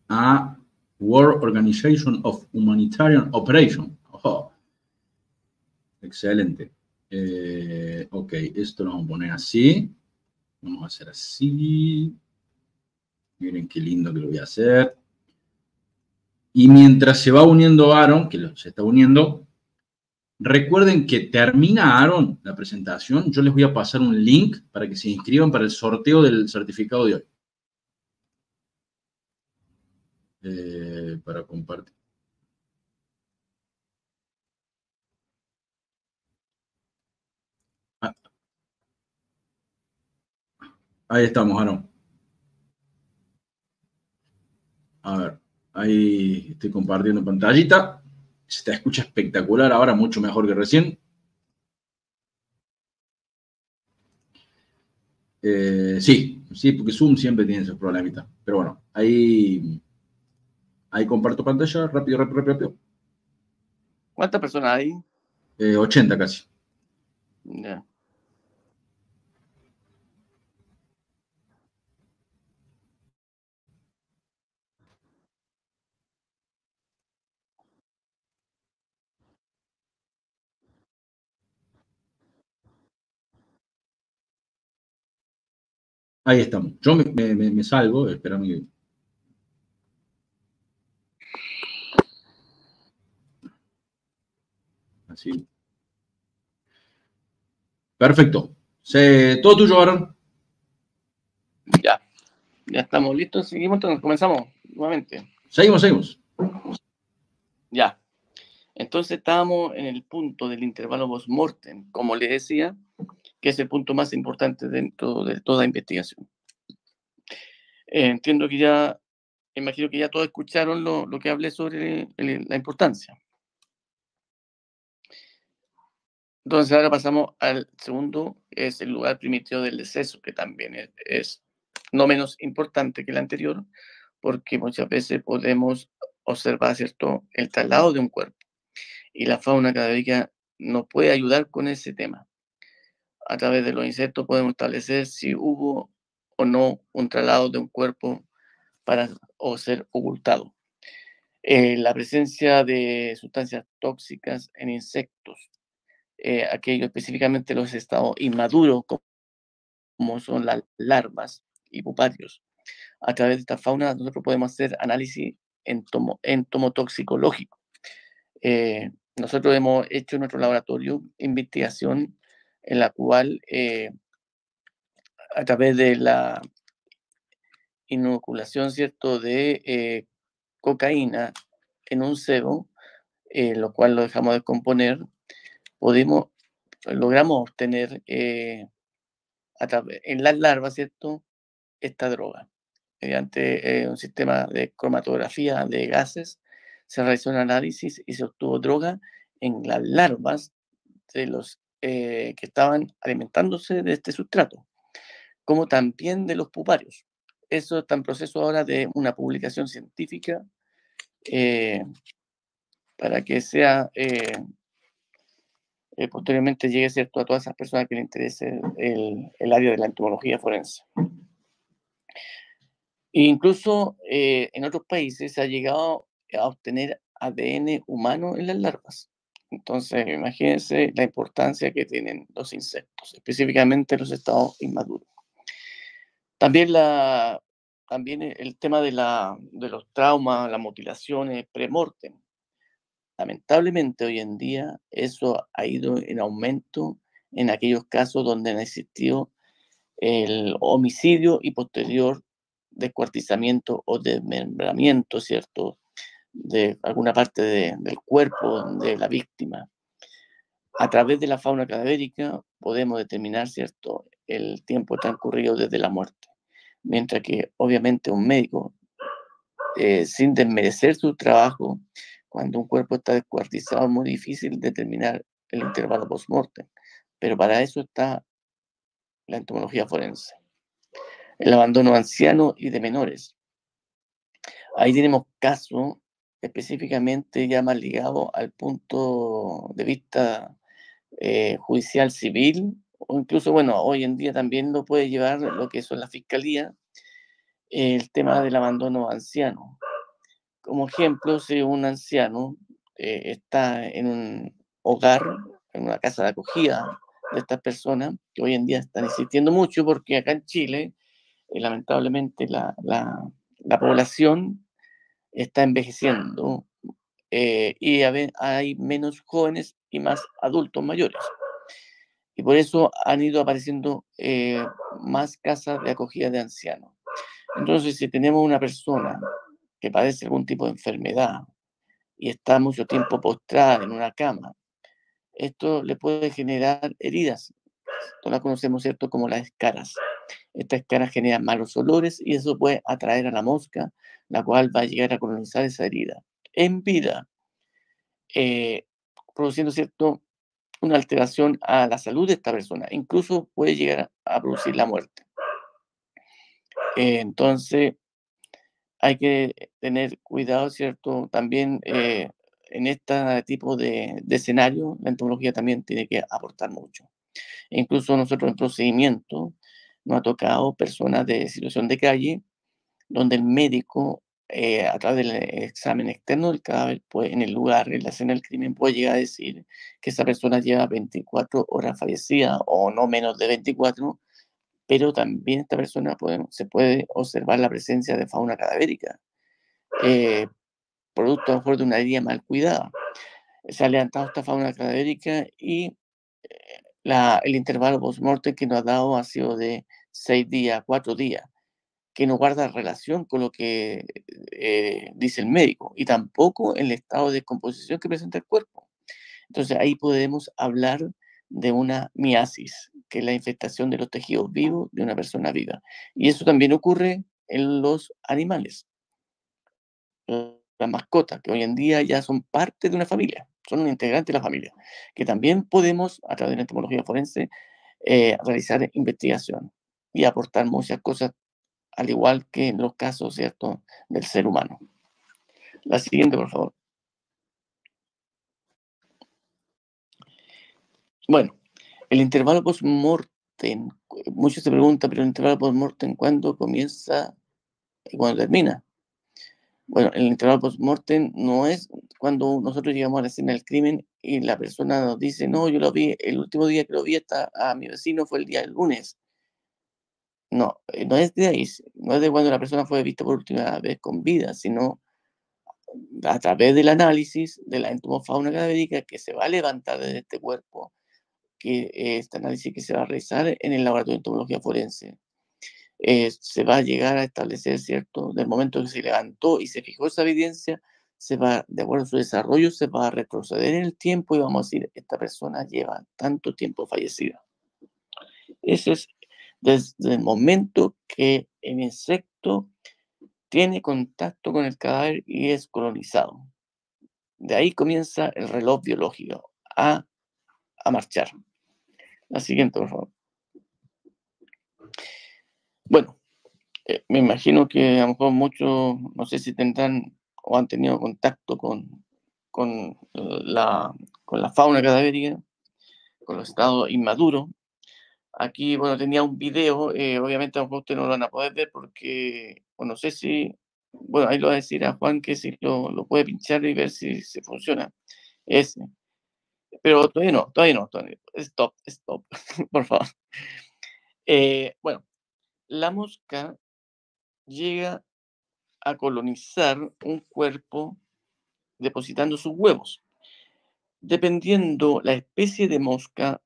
A World Organization of Humanitarian Operation. Oh, excelente. Eh, ok, esto lo vamos a poner así. Vamos a hacer así. Miren qué lindo que lo voy a hacer. Y mientras se va uniendo Aaron, que se está uniendo, Recuerden que termina Aaron la presentación. Yo les voy a pasar un link para que se inscriban para el sorteo del certificado de hoy. Eh, para compartir. Ah. Ahí estamos, Aaron. A ver, ahí estoy compartiendo pantallita. Se te escucha espectacular ahora, mucho mejor que recién. Eh, sí, sí, porque Zoom siempre tiene esos problemitas. Pero bueno, ahí, ahí comparto pantalla, rápido, rápido, rápido. ¿Cuántas personas hay? 80 eh, casi. Ya. Ahí estamos. Yo me, me, salgo, espérame. Así. Perfecto. Se, todo tuyo, Aaron. Ya. Ya estamos listos. Seguimos, entonces comenzamos nuevamente. Seguimos, seguimos. Ya. Entonces estábamos en el punto del intervalo post-mortem, como le decía, que es el punto más importante dentro de toda investigación. Entiendo que ya, imagino que ya todos escucharon lo, lo que hablé sobre la importancia. Entonces ahora pasamos al segundo, es el lugar primitivo del deceso, que también es, no menos importante que el anterior, porque muchas veces podemos observar, ¿cierto?, el traslado de un cuerpo. Y la fauna cadavérica nos puede ayudar con ese tema a través de los insectos podemos establecer si hubo o no un traslado de un cuerpo para o ser ocultado. Eh, la presencia de sustancias tóxicas en insectos, eh, aquellos específicamente los estados inmaduros, como son las larvas y puparios. A través de esta fauna nosotros podemos hacer análisis entomo, entomotoxicológico. Eh, nosotros hemos hecho en nuestro laboratorio investigación en la cual eh, a través de la inoculación, ¿cierto?, de eh, cocaína en un cebo, eh, lo cual lo dejamos de componer, pudimos, logramos obtener en las larvas, ¿cierto?, esta droga. Mediante un sistema de cromatografía de gases, se realizó un análisis y se obtuvo droga en las larvas de los eh, que estaban alimentándose de este sustrato, como también de los puparios. Eso está en proceso ahora de una publicación científica eh, para que sea eh, posteriormente llegue cierto a todas esas personas que les interese el, el área de la entomología forense. incluso eh, en otros países se ha llegado a obtener ADN humano en las larvas. Entonces, imagínense la importancia que tienen los insectos, específicamente los estados inmaduros. También, la, también el tema de, los traumas, las mutilaciones premortem. Lamentablemente hoy en día eso ha ido en aumento en aquellos casos donde ha existido el homicidio y posterior descuartizamiento o desmembramiento, ¿cierto? De alguna parte del cuerpo de la víctima. A través de la fauna cadavérica podemos determinar, ¿cierto?, el tiempo transcurrido desde la muerte. Mientras que, obviamente, un médico, eh, sin desmerecer su trabajo, cuando un cuerpo está descuartizado, es muy difícil determinar el intervalo post-mortem. Pero para eso está la entomología forense. El abandono anciano y de menores. Ahí tenemos casos específicamente ya más ligados al punto de vista eh, judicial civil, o incluso, bueno, hoy en día también lo puede llevar lo que son la fiscalía, el tema del abandono anciano. Como ejemplo, si un anciano eh, está en un hogar, en una casa de acogida de estas personas, que hoy en día están existiendo mucho, porque acá en Chile, eh, lamentablemente, la, la, la, población está envejeciendo eh, y hay menos jóvenes y más adultos mayores. Y por eso han ido apareciendo eh, más casas de acogida de ancianos. Entonces, si tenemos una persona que padece algún tipo de enfermedad y está mucho tiempo postrada en una cama, esto le puede generar heridas. Esto la conocemos, ¿cierto?, como las escaras. Estas escaras generan malos olores y eso puede atraer a la mosca, la cual va a llegar a colonizar esa herida en vida, eh, produciendo, ¿cierto?, una alteración a la salud de esta persona. Incluso puede llegar a producir la muerte. Entonces, hay que tener cuidado, ¿cierto? También eh, en este tipo de, de, escenario, la entomología también tiene que aportar mucho. incluso nosotros en procedimiento nos ha tocado personas de situación de calle, donde el médico, eh, a través del examen externo del cadáver, pues, en el lugar, en la escena del crimen, puede llegar a decir que esa persona lleva 24 horas fallecida o no menos de 24, pero también esta persona puede, se puede observar la presencia de fauna cadavérica. Eh, producto a lo mejor de una herida mal cuidada. Se ha levantado esta fauna cadavérica y eh, la, el intervalo post-mortem que nos ha dado ha sido de seis días, cuatro días, que no guarda relación con lo que eh, dice el médico y tampoco el estado de descomposición que presenta el cuerpo. Entonces ahí podemos hablar de una miasis, que es la infectación de los tejidos vivos de una persona viva. Y eso también ocurre en los animales las mascotas, que hoy en día ya son parte de una familia, son un integrante de la familia, que también podemos, a través de la entomología forense, eh, realizar investigación y aportar muchas cosas, al igual que en los casos, ¿cierto?, del ser humano. La siguiente, por favor. Bueno, el intervalo post-mortem, muchos se preguntan, pero el intervalo post-mortem, ¿cuándo comienza y cuándo termina? Bueno, el intervalo post-mortem no es cuando nosotros llegamos a la escena del crimen y la persona nos dice, no, yo lo vi, el último día que lo vi a, a mi vecino fue el día del lunes. No, eh, no es de ahí, no es de cuando la persona fue vista por última vez con vida, sino a través del análisis de la entomofauna cadavérica que se va a levantar de este cuerpo, que este análisis que se va a realizar en el laboratorio de entomología forense eh, se va a llegar a establecer, ¿cierto? Del momento que se levantó y se fijó esa evidencia, se va, de acuerdo a su desarrollo, se va a retroceder en el tiempo y vamos a decir, esta persona lleva tanto tiempo fallecida. Ese es desde el momento que el insecto tiene contacto con el cadáver y es colonizado. De ahí comienza el reloj biológico a, a marchar. La siguiente, por favor. Bueno, eh, me imagino que a lo mejor muchos, no sé si tendrán o han tenido contacto con, con, la, con la fauna cadavérica, con los estados inmaduros. Aquí, bueno, tenía un video, eh, obviamente a ustedes no lo van a poder ver porque, bueno, no sé si, bueno, ahí lo voy a decir a Juan que si lo, lo puede pinchar y ver si se funciona. Ese. Pero todavía no, todavía no, todavía no. Stop, stop, por favor. Eh, bueno, la mosca llega a colonizar un cuerpo depositando sus huevos. Dependiendo la especie de mosca,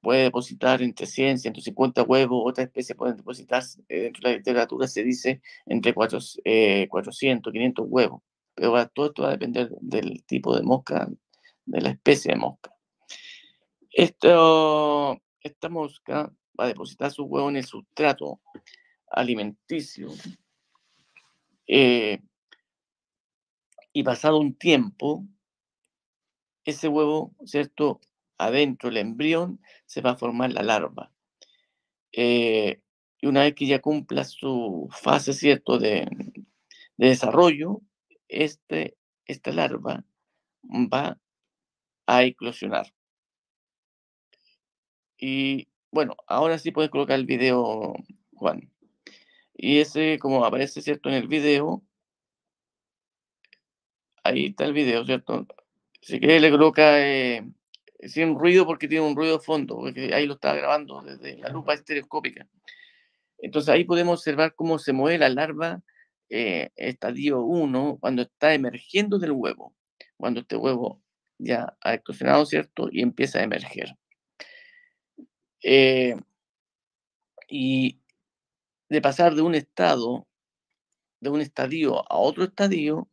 puede depositar entre 100 y 150 huevos, otra especie puede depositar, eh, dentro de la literatura se dice entre 400, 500 eh, huevos, pero todo esto va a depender del tipo de mosca, de la especie de mosca. Esto, esta mosca va a depositar sus huevos en el sustrato alimenticio eh, y pasado un tiempo, ese huevo, ¿cierto? Adentro del embrión se va a formar la larva. Eh, y una vez que ya cumpla su fase, ¿cierto? De, de desarrollo, este, esta larva va a eclosionar. Y bueno, ahora sí puedes colocar el video, Juan. Y ese, como aparece, ¿cierto? En el video, ahí está el video, ¿cierto? Si quieres le coloca eh, sin ruido porque tiene un ruido de fondo, porque ahí lo está grabando desde la lupa estereoscópica. Entonces ahí podemos observar cómo se mueve la larva eh, estadio 1 cuando está emergiendo del huevo, cuando este huevo ya ha eclosionado, ¿cierto? Y empieza a emerger. Eh, y de pasar de un estado, de un estadio a otro estadio,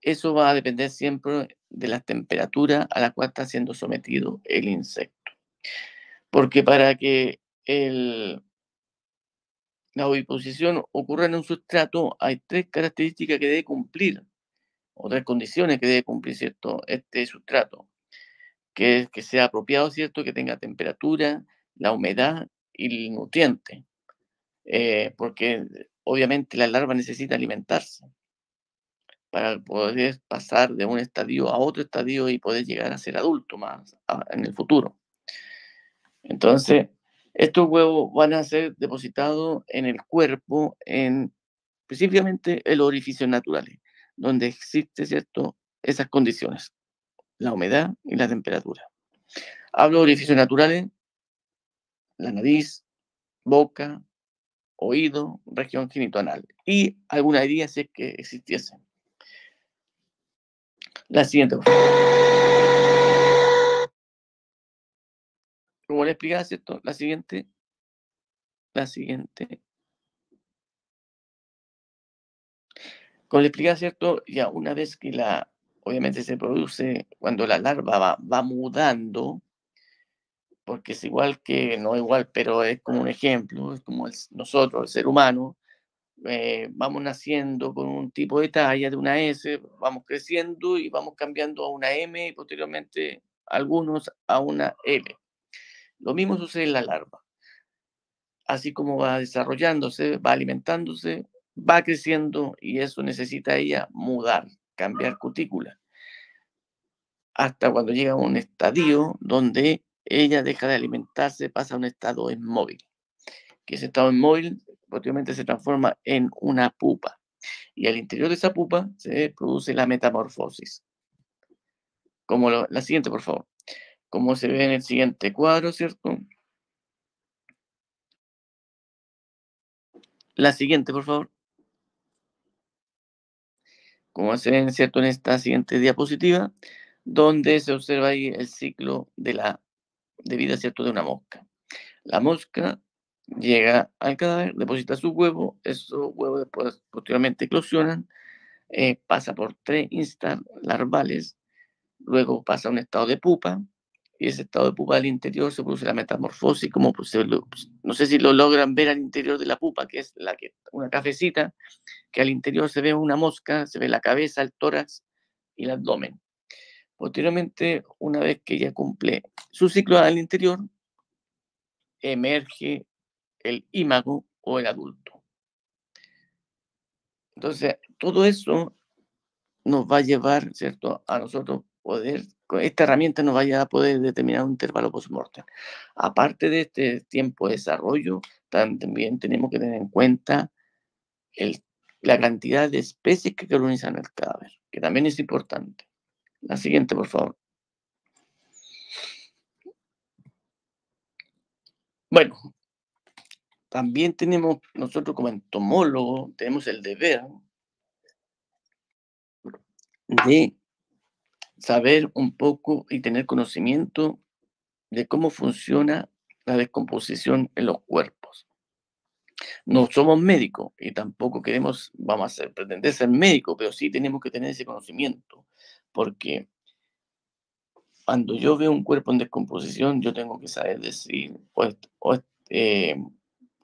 eso va a depender siempre de la temperatura a la cual está siendo sometido el insecto. Porque para que la oviposición ocurra en un sustrato, hay tres características que debe cumplir, o tres condiciones que debe cumplir ¿cierto? este sustrato. Que, es que sea apropiado, ¿cierto? que tenga temperatura, la humedad y el nutriente. Eh, porque obviamente la larva necesita alimentarse para poder pasar de un estadio a otro estadio y poder llegar a ser adulto más en el futuro. Entonces, estos huevos van a ser depositados en el cuerpo, en específicamente el orificio naturales, donde existe, ¿cierto?, esas condiciones, la humedad y la temperatura. Hablo de orificios naturales, la nariz, boca, oído, región genitonal y alguna herida si es que existiese. La siguiente. Como le explicaba, ¿cierto? La siguiente. La siguiente. Como le explicaba, ¿cierto? Ya una vez que la, obviamente se produce, cuando la larva va, va mudando, porque es igual que, no igual, pero es como un ejemplo, es como nosotros, el ser humano, eh, vamos naciendo con un tipo de talla de una S, vamos creciendo y vamos cambiando a una M y posteriormente algunos a una L. Lo mismo sucede en la larva. Así como va desarrollándose, va alimentándose, va creciendo y eso necesita ella mudar, cambiar cutícula. Hasta cuando llega a un estadio donde ella deja de alimentarse, pasa a un estado inmóvil. Que ese estado inmóvil posteriormente se transforma en una pupa. Y al interior de esa pupa se produce la metamorfosis. Como la siguiente, por favor. Como se ve en el siguiente cuadro, ¿cierto? La siguiente, por favor. Como se ve, ¿cierto? En esta siguiente diapositiva, donde se observa ahí el ciclo de la de vida, ¿cierto?, de una mosca. La mosca llega al cadáver, deposita su huevo, esos huevos después posteriormente eclosionan, eh, pasa por tres instancias larvales, luego pasa a un estado de pupa, y ese estado de pupa al interior se produce la metamorfosis, como pues, no sé si lo logran ver al interior de la pupa, que es la que, una cafecita, que al interior se ve una mosca, se ve la cabeza, el tórax y el abdomen. Posteriormente, una vez que ella cumple su ciclo al interior, emerge el imago o el adulto. Entonces, todo eso nos va a llevar, ¿cierto?, a nosotros poder, esta herramienta nos vaya a poder determinar un intervalo post-mortem. Aparte de este tiempo de desarrollo, también tenemos que tener en cuenta el, la cantidad de especies que colonizan el cadáver, que también es importante. La siguiente, por favor. Bueno, también tenemos, nosotros como entomólogos, tenemos el deber de saber un poco y tener conocimiento de cómo funciona la descomposición en los cuerpos. No somos médicos y tampoco queremos, vamos a pretender ser médicos, pero sí tenemos que tener ese conocimiento, porque cuando yo veo un cuerpo en descomposición, yo tengo que saber decir, pues, eh,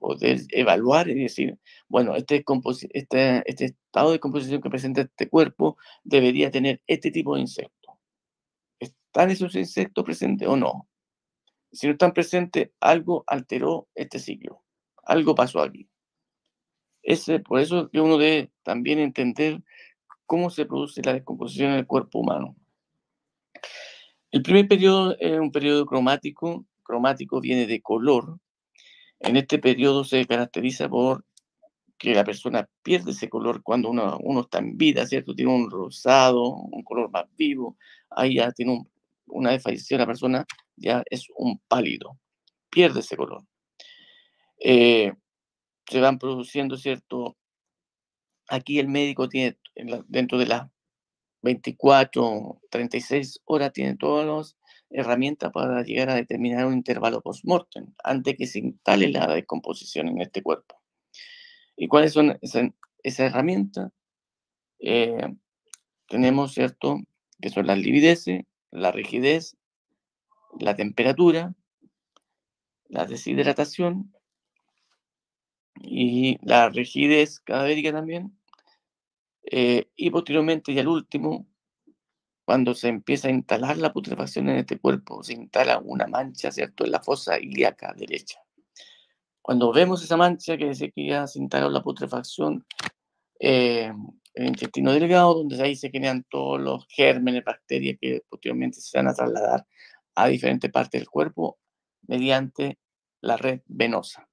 poder evaluar y decir, bueno, este, este, este estado de composición que presenta este cuerpo debería tener este tipo de insectos. ¿Están esos insectos presentes o no? Si no están presentes, algo alteró este ciclo. Algo pasó aquí. Ese, por eso que uno debe también entender cómo se produce la descomposición en el cuerpo humano. El primer periodo es un periodo cromático. Cromático viene de color. En este periodo se caracteriza por que la persona pierde ese color cuando uno, uno está en vida, ¿cierto? Tiene un rosado, un color más vivo. Ahí ya tiene una vez la persona, ya es un pálido. Pierde ese color. Eh, se van produciendo, ¿cierto? Aquí el médico tiene, dentro de las 24, 36 horas tiene todas las herramientas para llegar a determinar un intervalo post-mortem antes que se instale la descomposición en este cuerpo. ¿Y cuáles son esas esa herramientas? Eh, tenemos, ¿cierto? Que son las livideces, la rigidez, la temperatura, la deshidratación y la rigidez cadavérica también, eh, y posteriormente, y al último, cuando se empieza a instalar la putrefacción en este cuerpo, se instala una mancha, ¿cierto?, en la fosa ilíaca derecha. Cuando vemos esa mancha, que dice que ya se instaló la putrefacción eh, en el intestino delgado, donde ahí se generan todos los gérmenes, bacterias que posteriormente se van a trasladar a diferentes partes del cuerpo mediante la red venosa.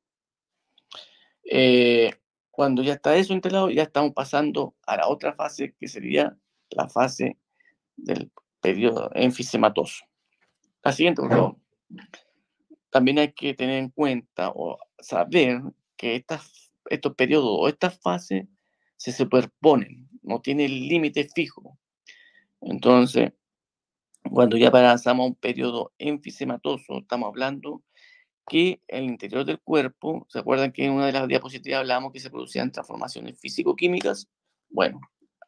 Eh, cuando ya está eso instalado, ya estamos pasando a la otra fase, que sería la fase del periodo enfisematoso. La siguiente, por favor. También hay que tener en cuenta o saber que estas, estos periodos o estas fases se superponen, no tienen límite fijo. Entonces, cuando ya pasamos a un periodo enfisematoso, estamos hablando que el interior del cuerpo, ¿se acuerdan que en una de las diapositivas hablábamos que se producían transformaciones físico-químicas? Bueno,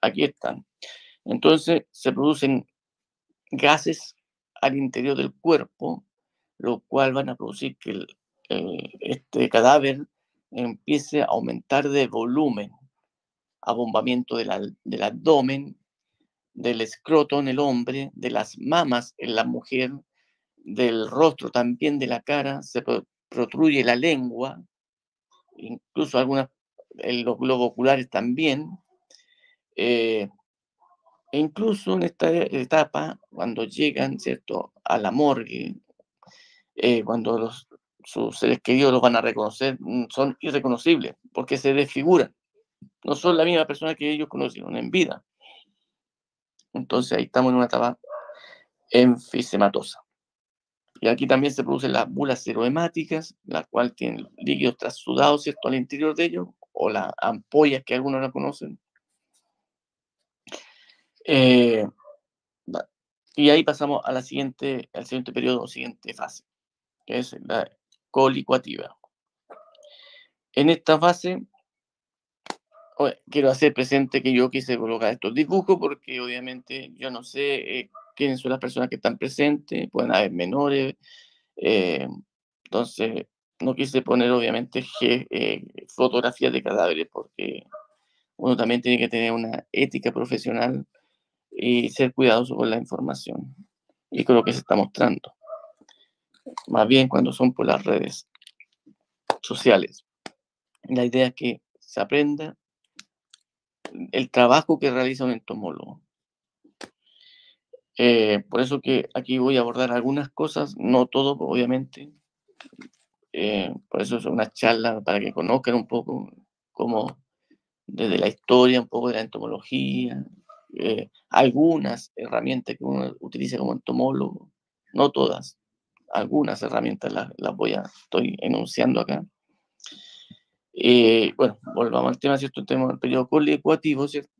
aquí están. Entonces se producen gases al interior del cuerpo, lo cual van a producir que este cadáver empiece a aumentar de volumen, del, del abdomen, del escroto en el hombre, de las mamas en la mujer, del rostro, también de la cara, se protruye la lengua, incluso algunas, en los globos oculares también. Eh, e incluso en esta etapa, cuando llegan, ¿cierto?, a la morgue, eh, cuando los, sus seres queridos los van a reconocer, mm, son irreconocibles, porque se desfiguran. No son la misma persona que ellos conocieron en vida. Entonces ahí estamos en una etapa enfisematosa. Y aquí también se producen las bulas serohemáticas, las cuales tienen líquidos trasudados, ¿cierto?, al interior de ellos, o las ampollas que algunos no conocen. Eh, y ahí pasamos a la siguiente, al siguiente periodo, siguiente fase, que es la colicuativa. En esta fase, quiero hacer presente que yo quise colocar estos dibujos porque obviamente yo no sé eh, quiénes son las personas que están presentes, pueden haber menores. Eh, entonces, no quise poner obviamente eh, fotografías de cadáveres porque uno también tiene que tener una ética profesional y ser cuidadoso con la información y con lo que se está mostrando. Más bien cuando son por las redes sociales. La idea es que se aprenda el trabajo que realiza un entomólogo. Eh, por eso que aquí voy a abordar algunas cosas, no todo, obviamente. Eh, por eso es una charla para que conozcan un poco cómo desde la historia, un poco de la entomología, eh, algunas herramientas que uno utiliza como entomólogo, no todas, algunas herramientas las, las voy a, estoy enunciando acá. Eh, bueno, volvamos al tema, ¿cierto? Tenemos el periodo colicuativo, ¿cierto?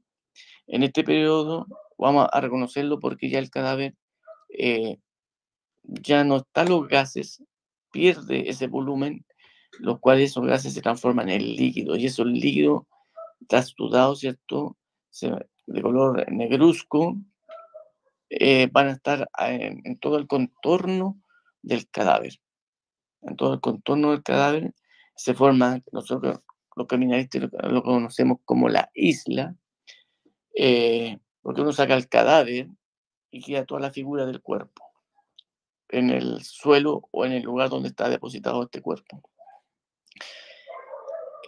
En este periodo vamos a reconocerlo porque ya el cadáver eh, ya no está los gases, pierde ese volumen, los cuales esos gases se transforman en líquido y esos líquidos trasudado, ¿cierto? De color negruzco, eh, van a estar en, todo el contorno del cadáver. En todo el contorno del cadáver se forma, nosotros los criminalistas lo, conocemos como la isla, eh, porque uno saca el cadáver y queda toda la figura del cuerpo en el suelo o en el lugar donde está depositado este cuerpo.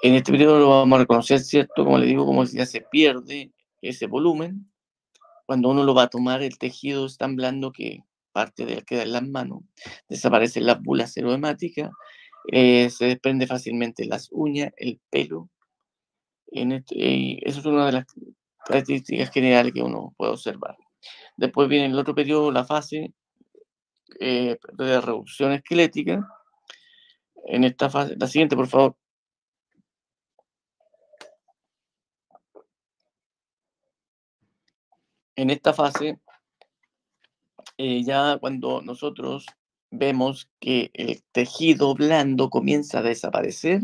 En este periodo lo vamos a reconocer, ¿cierto? Como le digo, como si ya se pierde ese volumen. Cuando uno lo va a tomar, el tejido es tan blando que parte de él queda en las manos. Desaparecen las bulas erodemáticas, eh, se desprende fácilmente las uñas, el pelo. En este, eso es una de las características generales que uno puede observar. Después viene el otro periodo, la fase eh, de reducción esquelética. En esta fase, la siguiente, por favor. En esta fase, eh, ya cuando nosotros vemos que el tejido blando comienza a desaparecer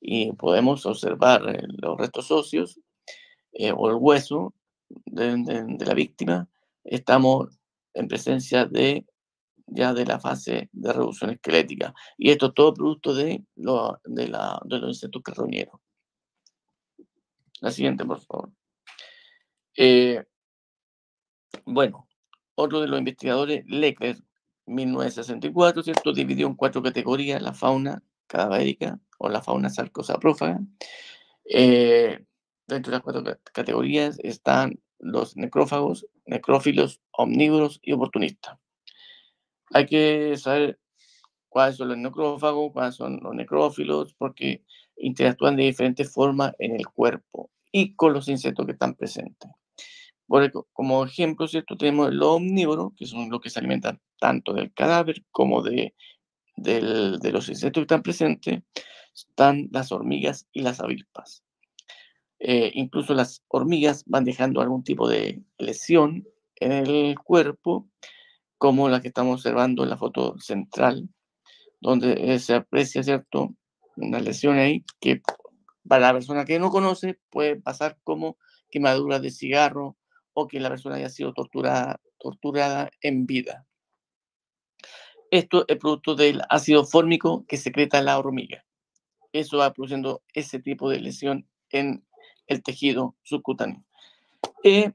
y podemos observar eh, los restos óseos eh, o el hueso de, la víctima, estamos en presencia de ya de la fase de reducción esquelética. Y esto es todo producto de, lo, de, la, de los insectos carroñeros. La siguiente, por favor. Bueno, otro de los investigadores, Leckler, 1964, ¿cierto? Dividió en cuatro categorías la fauna cadavérica o la fauna sarcosaprófaga. Eh, dentro de las cuatro categorías están los necrófagos, necrófilos, omnívoros y oportunistas. Hay que saber cuáles son los necrófagos, cuáles son los necrófilos, porque interactúan de diferentes formas en el cuerpo y con los insectos que están presentes como ejemplo, ¿cierto? Tenemos los omnívoros, que son los que se alimentan tanto del cadáver como de, de los insectos que están presentes. Están las hormigas y las avispas. Eh, incluso las hormigas van dejando algún tipo de lesión en el cuerpo, como la que estamos observando en la foto central, donde eh, se aprecia, ¿cierto? Una lesión ahí que para la persona que no conoce puede pasar como quemadura de cigarro o que la persona haya sido torturada, torturada en vida. Esto es producto del ácido fórmico que secreta la hormiga. Eso va produciendo ese tipo de lesión en el tejido subcutáneo. Y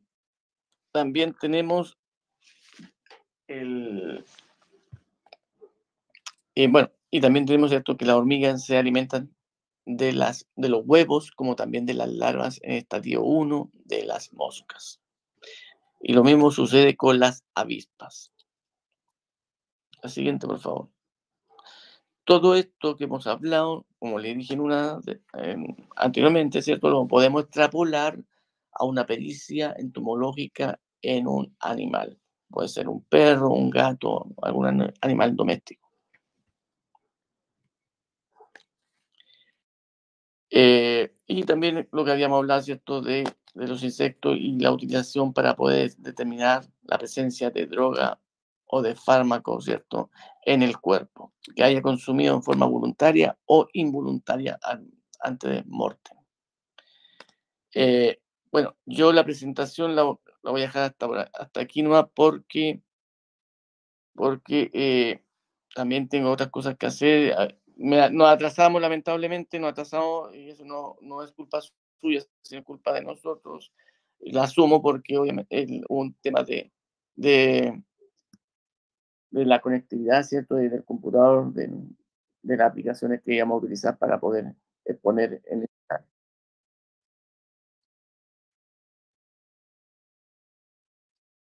también tenemos el... bueno, y también tenemos esto que las hormigas se alimentan de, las, de los huevos, como también de las larvas en estadio 1 de las moscas. Y lo mismo sucede con las avispas. La siguiente, por favor. Todo esto que hemos hablado, como le dije en una anteriormente, ¿cierto? Lo podemos extrapolar a una pericia entomológica en un animal. Puede ser un perro, un gato, algún animal doméstico. Eh, y también lo que habíamos hablado, ¿cierto? De de los insectos y la utilización para poder determinar la presencia de droga o de fármaco, ¿cierto?, en el cuerpo, que haya consumido en forma voluntaria o involuntaria antes de muerte. Eh, bueno, yo la presentación la, voy a dejar hasta, aquí nomás porque, porque eh, también tengo otras cosas que hacer. Nos atrasamos, lamentablemente, nos atrasamos y eso no, no es culpa suya, es culpa de nosotros. La asumo porque obviamente es un tema de, de, la conectividad, ¿cierto? del computador, de, de las aplicaciones que íbamos a utilizar para poder exponer en el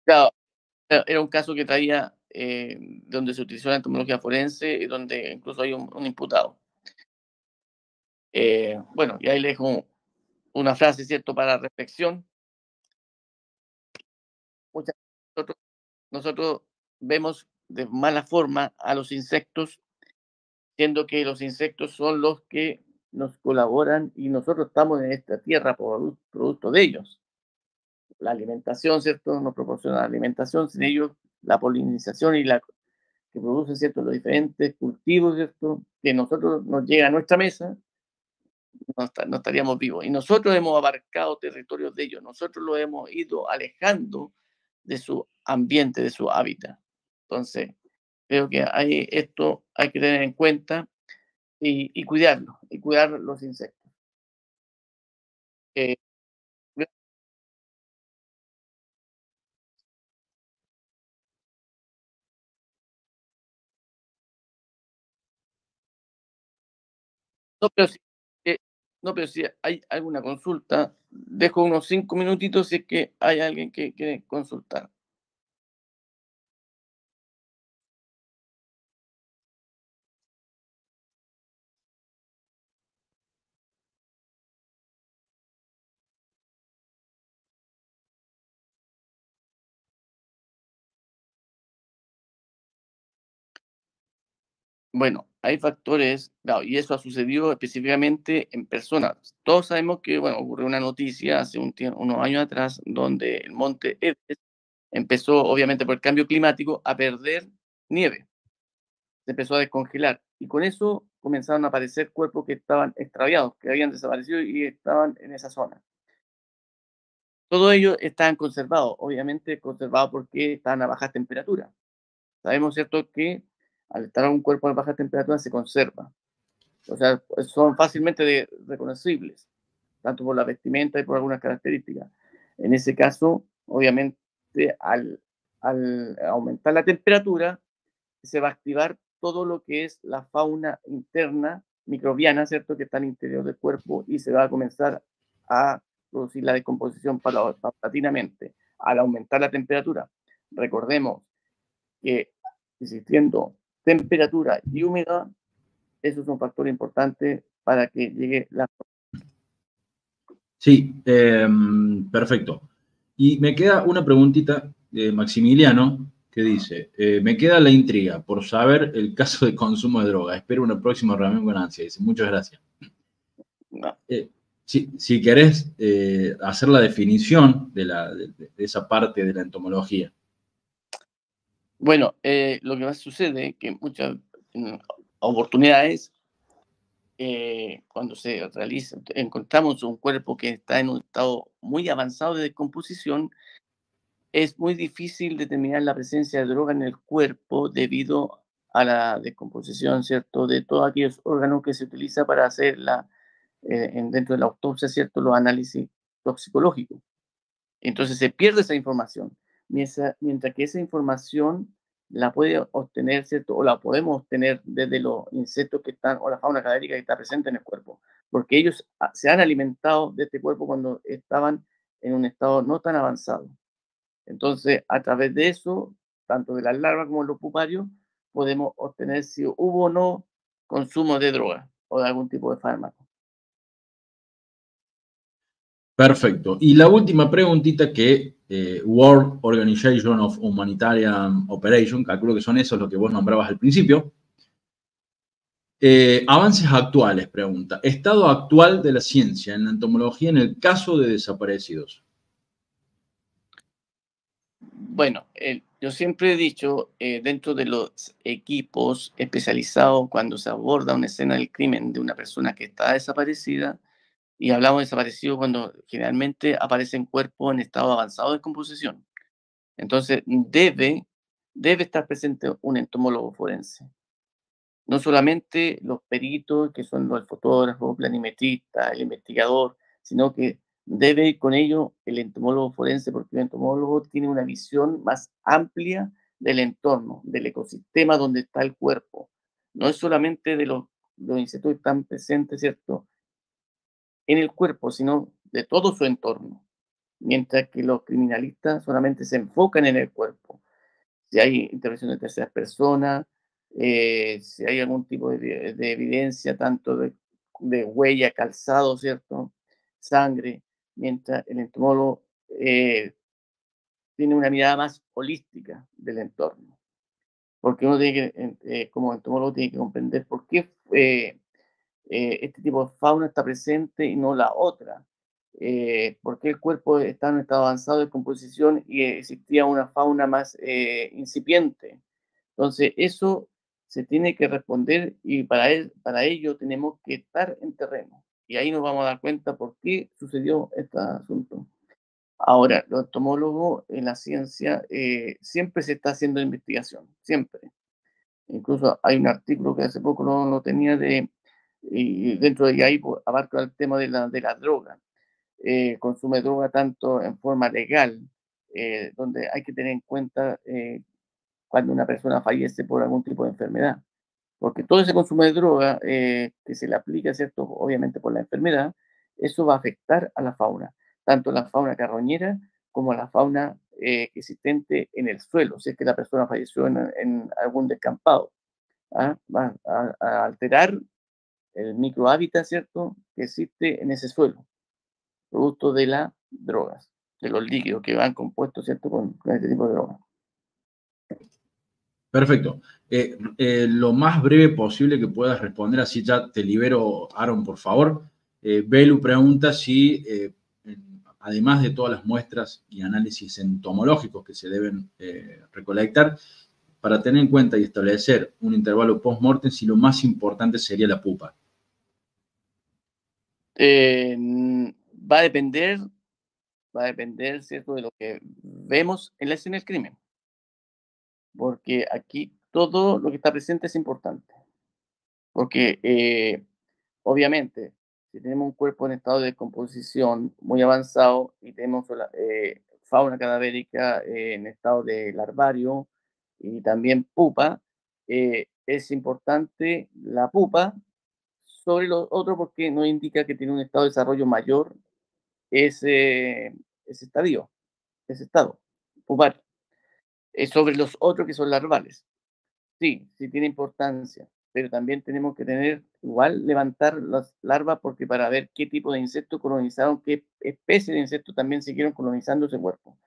Claro, Era un caso que traía eh, donde se utilizó la entomología forense y donde incluso hay un, imputado. Eh, bueno, y ahí le dejo una frase, ¿cierto?, para reflexión. Nosotros, vemos de mala forma a los insectos, siendo que los insectos son los que nos colaboran y nosotros estamos en esta tierra por producto de ellos la alimentación, ¿cierto? Nos proporciona alimentación, sin ellos la polinización y la que producen, ¿cierto? Los diferentes cultivos, ¿cierto? Que nosotros nos llega a nuestra mesa, no, estaríamos vivos. Y nosotros hemos abarcado territorios de ellos, nosotros lo hemos ido alejando de su ambiente, de su hábitat. Entonces, creo que hay, esto hay que tener en cuenta y, cuidarlo, y cuidar los insectos. Eh, No, pero eh, no, pero si hay alguna consulta, dejo unos cinco minutitos si es que hay alguien que quiere consultar. Bueno, hay factores, y eso ha sucedido específicamente en personas. Todos sabemos que, bueno, ocurrió una noticia hace un unos años atrás donde el monte Everest empezó, obviamente por el cambio climático, a perder nieve. Se empezó a descongelar. Y con eso comenzaron a aparecer cuerpos que estaban extraviados, que habían desaparecido y estaban en esa zona. Todos ellos estaban conservados, obviamente conservados porque estaban a baja temperatura. Sabemos, ¿cierto?, que al estar en un cuerpo a baja temperatura se conserva. O sea, son fácilmente reconocibles, tanto por la vestimenta y por algunas características. En ese caso, obviamente, al, al aumentar la temperatura, se va a activar todo lo que es la fauna interna microbiana, ¿cierto?, que está al interior del cuerpo y se va a comenzar a producir la descomposición paulatinamente al aumentar la temperatura. Recordemos que existiendo temperatura y humedad, eso es un factor importante para que llegue la... Sí, em, perfecto. Y me queda una preguntita de Maximiliano que dice, eh, me queda la intriga por saber el caso de consumo de droga. Espero una próxima reunión con ansia. Dice, muchas gracias. Eh, si, querés eh, hacer la definición de, la, de, esa parte de la entomología. Bueno, eh, lo que más sucede que muchas oportunidades, eh, cuando se realiza, encontramos un cuerpo que está en un estado muy avanzado de descomposición, es muy difícil determinar la presencia de droga en el cuerpo debido a la descomposición, ¿cierto?, de todos aquellos órganos que se utiliza para hacer la, eh, dentro de la autopsia, ¿cierto?, los análisis toxicológicos. Entonces se pierde esa información mientras, que esa información la puede obtener. O la podemos obtener desde los insectos que están, o la fauna cadérica que está presente en el cuerpo, porque ellos ah, se han alimentado de este cuerpo cuando estaban en un estado no tan avanzado. Entonces, a través de eso, tanto de las larvas como de los puparios, podemos obtener si hubo o no consumo de droga o de algún tipo de fármaco. Perfecto. Y la última preguntita que eh, World Organization of Humanitarian Operation, calculo que son esos los que vos nombrabas al principio. Eh, avances actuales, pregunta. Estado actual de la ciencia en la entomología en el caso de desaparecidos. Bueno, yo siempre he dicho, eh, dentro de los equipos especializados, cuando se aborda una escena del crimen de una persona que está desaparecida, y hablamos de desaparecido cuando generalmente aparecen cuerpos en estado avanzado de composición. Entonces, debe, debe estar presente un entomólogo forense. No solamente los peritos, que son los fotógrafos, planimetristas, el investigador, sino que debe ir con ello el entomólogo forense, porque el entomólogo tiene una visión más amplia del entorno, del ecosistema donde está el cuerpo. No es solamente de los, los insectos que están presentes, ¿cierto? En el cuerpo, sino de todo su entorno, mientras que los criminalistas solamente se enfocan en el cuerpo. si hay intervención de terceras personas, eh, si hay algún tipo de, evidencia, tanto de, huella, calzado, ¿cierto? Sangre, mientras el entomólogo eh, tiene una mirada más holística del entorno. Porque uno tiene que, eh, como entomólogo, tiene que comprender por qué este tipo de fauna está presente y no la otra. por qué el cuerpo está en un estado avanzado de composición y existía una fauna más incipiente. Entonces, eso se tiene que responder y para, para ello tenemos que estar en terreno. Y ahí nos vamos a dar cuenta por qué sucedió este asunto. Ahora, los entomólogos en la ciencia eh, siempre se está haciendo investigación, siempre. Incluso hay un artículo que hace poco no lo tenía de, y dentro de ahí pues, abarca el tema de la, de la droga. Eh, consume droga tanto en forma legal, eh, donde hay que tener en cuenta cuando una persona fallece por algún tipo de enfermedad. Porque todo ese consumo de droga eh, que se le aplica, ¿cierto? Obviamente por la enfermedad, eso va a afectar a la fauna, tanto la fauna carroñera como la fauna eh, existente en el suelo, si es que la persona falleció en, algún descampado. ¿ah? Va a, alterar el microhábitat, ¿cierto?, que existe en ese suelo, producto de las drogas, de los líquidos que van compuestos, ¿cierto?, con, con este tipo de drogas. Perfecto. Eh, eh, lo más breve posible que puedas responder, así ya te libero, Aaron, por favor. Eh, Belu pregunta si, además de todas las muestras y análisis entomológicos que se deben recolectar, para tener en cuenta y establecer un intervalo post-mortem, si lo más importante sería la pupa. Va a depender, va a depender, ¿cierto?, de lo que vemos en la escena del crimen porque aquí todo lo que está presente es importante. Porque eh, obviamente, si tenemos un cuerpo en estado de descomposición muy avanzado y tenemos eh, fauna cadavérica eh, en estado de larvario y también pupa, es importante la pupa sobre los otros porque no indica que tiene un estado de desarrollo mayor ese, ese estadio, ese estado pupar. Eh, sobre los otros que son larvales. Sí, sí tiene importancia, pero también tenemos que tener, igual, levantar las larvas porque para ver qué tipo de insectos colonizaron, qué especie de insectos también siguieron colonizando ese cuerpo.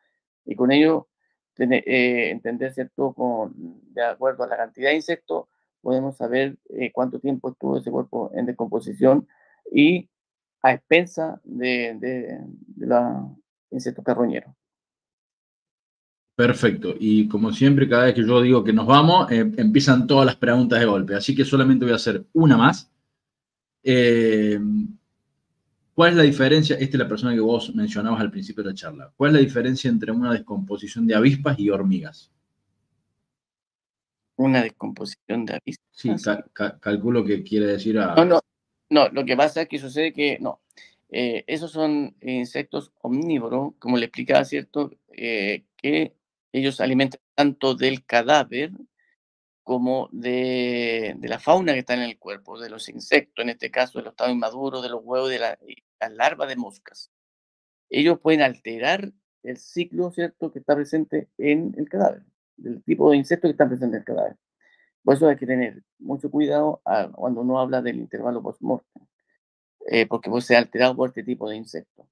Y con ello, eh, entender, ¿cierto? Con, de acuerdo a la cantidad de insectos, podemos saber eh, cuánto tiempo estuvo ese cuerpo en descomposición y a expensa de, de, de los insectos carroñeros. Perfecto. Y como siempre, cada vez que yo digo que nos vamos, eh, empiezan todas las preguntas de golpe. Así que solamente voy a hacer una más. Eh, ¿Cuál es la diferencia? Esta es la persona que vos mencionabas al principio de la charla. ¿Cuál es la diferencia entre una descomposición de avispas y hormigas? Una descomposición de avispas. Sí, calculo que quiere decir a... No, no, no, lo que pasa es que sucede que no. Eh, esos son insectos omnívoros, como le explicaba, ¿cierto? que ellos alimentan tanto del cadáver como de, la fauna que está en el cuerpo, de los insectos, en este caso de los estado inmaduros, de los huevos, de la, las larvas de moscas. Ellos pueden alterar el ciclo, ¿cierto?, que está presente en el cadáver, del tipo de insecto que está presente en el cadáver. Por eso hay que tener mucho cuidado cuando uno habla del intervalo post-mortem, eh, porque puede ser alterado por este tipo de insectos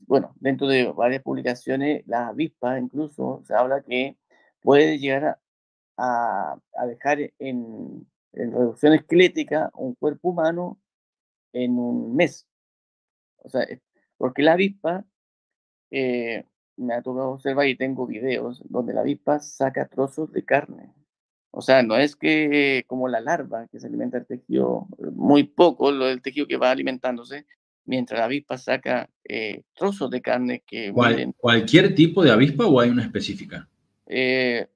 bueno, dentro de varias publicaciones, las avispas incluso se habla que puede llegar a, dejar en, reducción esquelética un cuerpo humano en un mes. O sea, porque la avispa, eh, me ha tocado observar y tengo videos donde la avispa saca trozos de carne. O sea, no es que como la larva que se alimenta del tejido, muy poco lo del tejido que va alimentándose, mientras la avispa saca eh, trozos de carne que... ¿Cualquier tipo de avispa o hay una específica? Eh,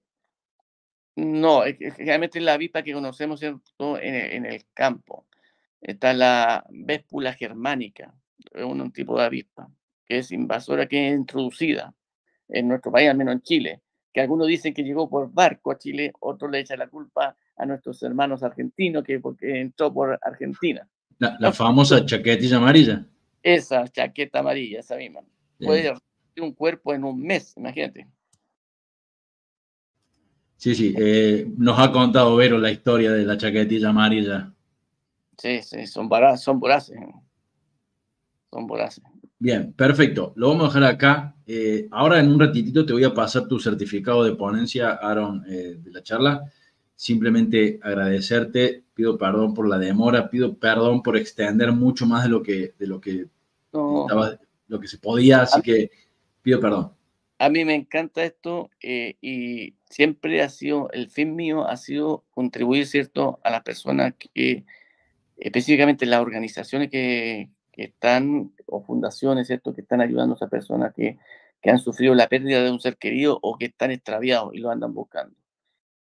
no, generalmente la avispa que conocemos en, en, el campo. Está la Véspula germánica, un, tipo de avispa que es invasora, que es introducida en nuestro país, al menos en Chile. Que algunos dicen que llegó por barco a Chile, otros le echan la culpa a nuestros hermanos argentinos, que porque entró por Argentina. La, famosa chaquetilla amarilla. Esa chaqueta amarilla, esa misma. Puede un cuerpo en un mes, imagínate. Sí, sí, eh, nos ha contado Vero la historia de la chaquetilla amarilla. Sí, sí, son, voraces, son voraces. Bien, perfecto. Lo vamos a dejar acá. Eh, ahora en un ratitito te voy a pasar tu certificado de ponencia, Aaron, eh, de la charla. Simplemente agradecerte, pido perdón por la demora, pido perdón por extender mucho más de lo que, de lo que, lo que se podía, así que pido perdón a mí me encanta esto eh, y siempre ha sido, el fin mío ha sido contribuir, ¿cierto?, a las personas que, específicamente las organizaciones que, están, o fundaciones, ¿cierto?, que están ayudando a esas personas que, han sufrido la pérdida de un ser querido o que están extraviados y lo andan buscando.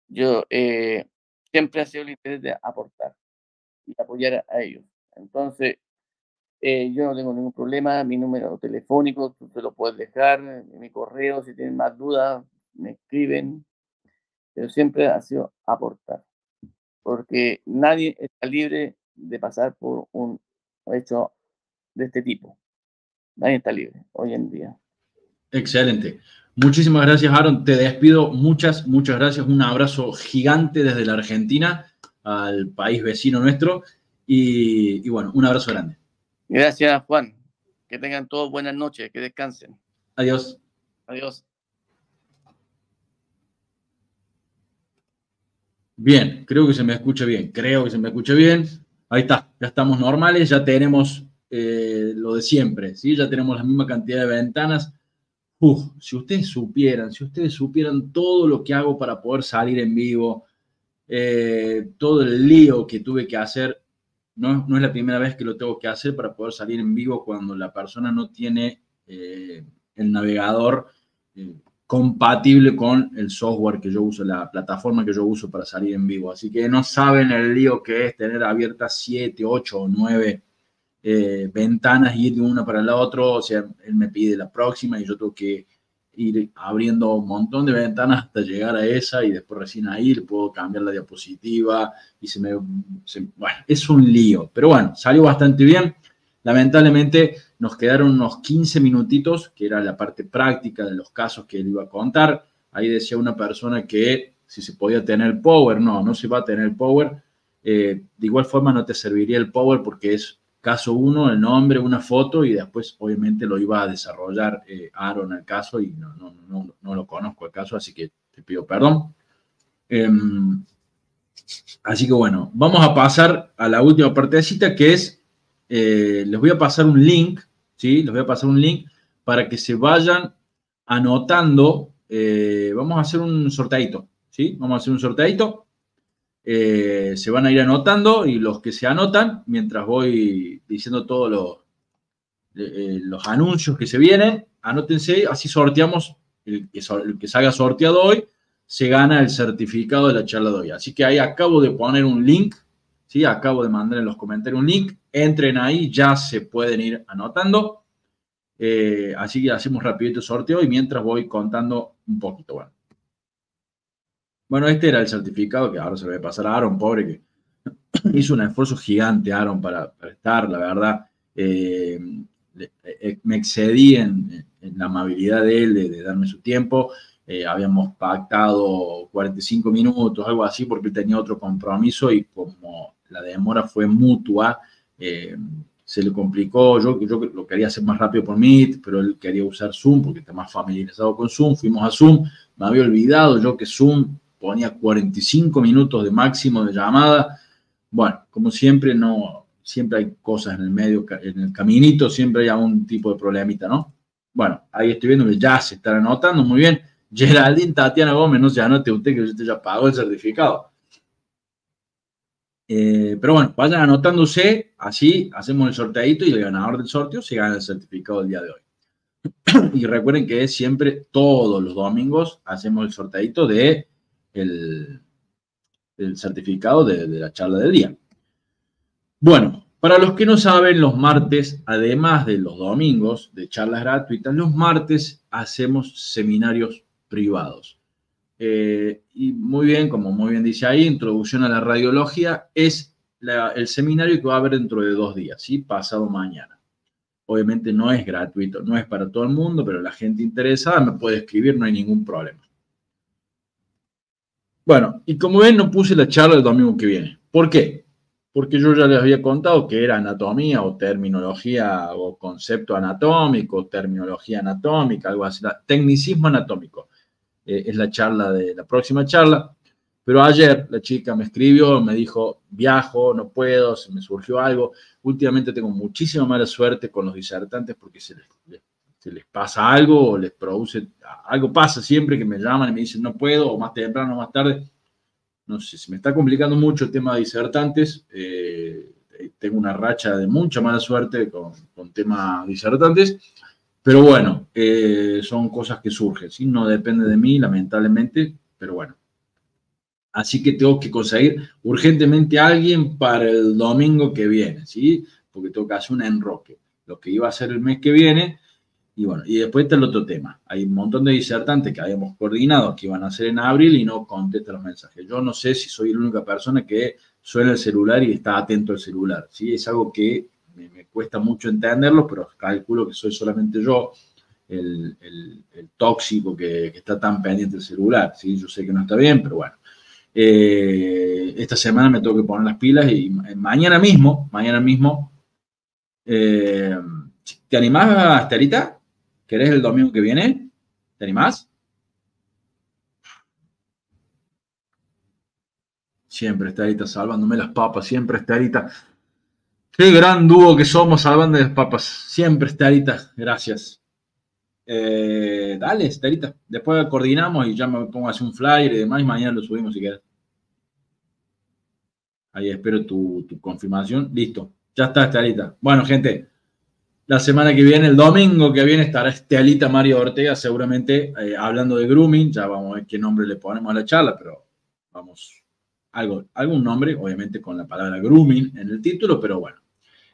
Yo eh, siempre ha sido el interés de aportar y apoyar a ellos. Entonces, eh, yo no tengo ningún problema, mi número telefónico, tú te lo puedes dejar, mi correo, si tienen más dudas, me escriben, pero siempre ha sido aportar, porque nadie está libre de pasar por un hecho de este tipo. Nadie está libre hoy en día. Excelente. Muchísimas gracias, Aaron. Te despido. Muchas, muchas gracias. Un abrazo gigante desde la Argentina al país vecino nuestro. y bueno, un abrazo grande. Gracias, Juan. Que tengan todos buenas noches, que descansen. Adiós. Adiós. Bien, creo que se me escucha bien, creo que se me escucha bien. Ahí está, ya estamos normales, ya tenemos eh, lo de siempre, ¿sí? Ya tenemos la misma cantidad de ventanas. Uf, si ustedes supieran, si ustedes supieran todo lo que hago para poder salir en vivo, eh, todo el lío que tuve que hacer no, es la primera vez que lo tengo que hacer para poder salir en vivo cuando la persona no tiene eh, el navegador compatible con el software que yo uso, la plataforma que yo uso para salir en vivo. Así que no saben el lío que es tener abiertas 7, 8 o 9 eh, ventanas ir de una para la otra. O sea, él me pide la próxima y yo tengo que ir abriendo un montón de ventanas hasta llegar a esa y después recién ahí puedo cambiar la diapositiva y se me... bueno, es un lío, pero bueno, salió bastante bien. Lamentablemente nos quedaron unos 15 minutitos, que era la parte práctica de los casos que él iba a contar. Ahí decía una persona que si se podía tener power, no, no se va a tener power. Eh, de igual forma no te serviría el power porque es caso uno, el nombre, una foto y después obviamente lo iba a desarrollar eh, Aaron el caso y no, no, no, no, lo conozco el caso, así que te pido perdón. Em, así que bueno, vamos a pasar a la última partecita que es, eh, les voy a pasar un link, ¿sí? Les voy a pasar un link para que se vayan anotando, eh, vamos a hacer un sorteito, ¿sí? Vamos a hacer un sorteito eh, se van a ir anotando y los que se anotan, mientras voy diciendo todos los, eh, los anuncios que se vienen, anótense, así sorteamos, el que, el que salga sorteado hoy, se gana el certificado de la charla de hoy. Así que ahí acabo de poner un link, ¿sí? acabo de mandar en los comentarios un link, entren ahí, ya se pueden ir anotando. Eh, así que hacemos rapidito el sorteo y mientras voy contando un poquito. Bueno. Bueno, este era el certificado que ahora se lo voy a pasar a Aaron, pobre que hizo un esfuerzo gigante Aaron para, estar, la verdad. Eh, eh, me excedí en, la amabilidad de él de, darme su tiempo. Eh, habíamos pactado 45 minutos, algo así, porque él tenía otro compromiso y como la demora fue mutua, se le complicó. Yo, yo lo quería hacer más rápido por Meet, pero él quería usar Zoom porque está más familiarizado con Zoom. Fuimos a Zoom, me había olvidado yo que Zoom ponía 45 minutos de máximo de llamada. Bueno, como siempre, no, siempre hay cosas en el medio, en el caminito, siempre hay algún tipo de problemita, ¿no? Bueno, ahí estoy viendo que ya se están anotando, muy bien. Geraldine Tatiana Gómez, no se anote usted que usted ya pagó el certificado. Eh, pero bueno, vayan anotándose, así hacemos el sorteadito y el ganador del sorteo se gana el certificado del día de hoy. y recuerden que siempre, todos los domingos, hacemos el sorteadito de el, certificado de, la charla del día. Bueno, para los que no saben, los martes, además de los domingos de charlas gratuitas, los martes hacemos seminarios privados. Eh, y muy bien, como muy bien dice ahí, introducción a la radiología es el seminario que va a haber dentro de dos días, ¿sí? pasado mañana. Obviamente no es gratuito, no es para todo el mundo, pero la gente interesada me puede escribir, no hay ningún problema. Bueno, y como ven, no puse la charla el domingo que viene. ¿Por qué? Porque yo ya les había contado que era anatomía o terminología o concepto anatómico, terminología anatómica, algo así, tecnicismo anatómico. Eh, es la charla de la próxima charla. Pero ayer la chica me escribió, me dijo, viajo, no puedo, se me surgió algo. Últimamente tengo muchísima mala suerte con los disertantes porque se les, se les pasa algo o les produce, algo pasa siempre que me llaman y me dicen no puedo, o más temprano o más tarde. No sé, se me está complicando mucho el tema de disertantes. Eh, tengo una racha de mucha mala suerte con, con temas disertantes. Pero bueno, eh, son cosas que surgen, ¿sí? No depende de mí, lamentablemente, pero bueno, Así que tengo que conseguir urgentemente a alguien para el domingo que viene, ¿sí? Porque tengo que hacer un enroque. Lo que iba a hacer el mes que viene. Y bueno, y después está el otro tema. Hay un montón de disertantes que habíamos coordinado que iban a hacer en abril y no contestan los mensajes. Yo no sé si soy la única persona que suena el celular y está atento al celular, ¿sí? Es algo que me, cuesta mucho entenderlo, pero calculo que soy solamente yo. El, tóxico que, que, está tan pendiente del celular. ¿sí? Yo sé que no está bien, pero bueno. Eh, esta semana me tengo que poner las pilas y mañana mismo, mañana mismo, eh, ¿te animás, Estelita? ¿Querés el domingo que viene? ¿Te animás? Siempre Estelita salvándome las papas, siempre Estelita. Qué gran dúo que somos salvando las papas. Siempre Estelita, gracias. Eh, dale, Estelita. Después coordinamos y ya me pongo a hacer un flyer y demás mañana lo subimos si quieres. Ahí espero tu, confirmación. Listo. Ya está, Estelita. Bueno, gente, la semana que viene, el domingo que viene, estará Estelita Mario Ortega, seguramente eh, hablando de grooming. Ya vamos a ver qué nombre le ponemos a la charla, pero vamos, algo, algún nombre, obviamente con la palabra grooming en el título, pero bueno.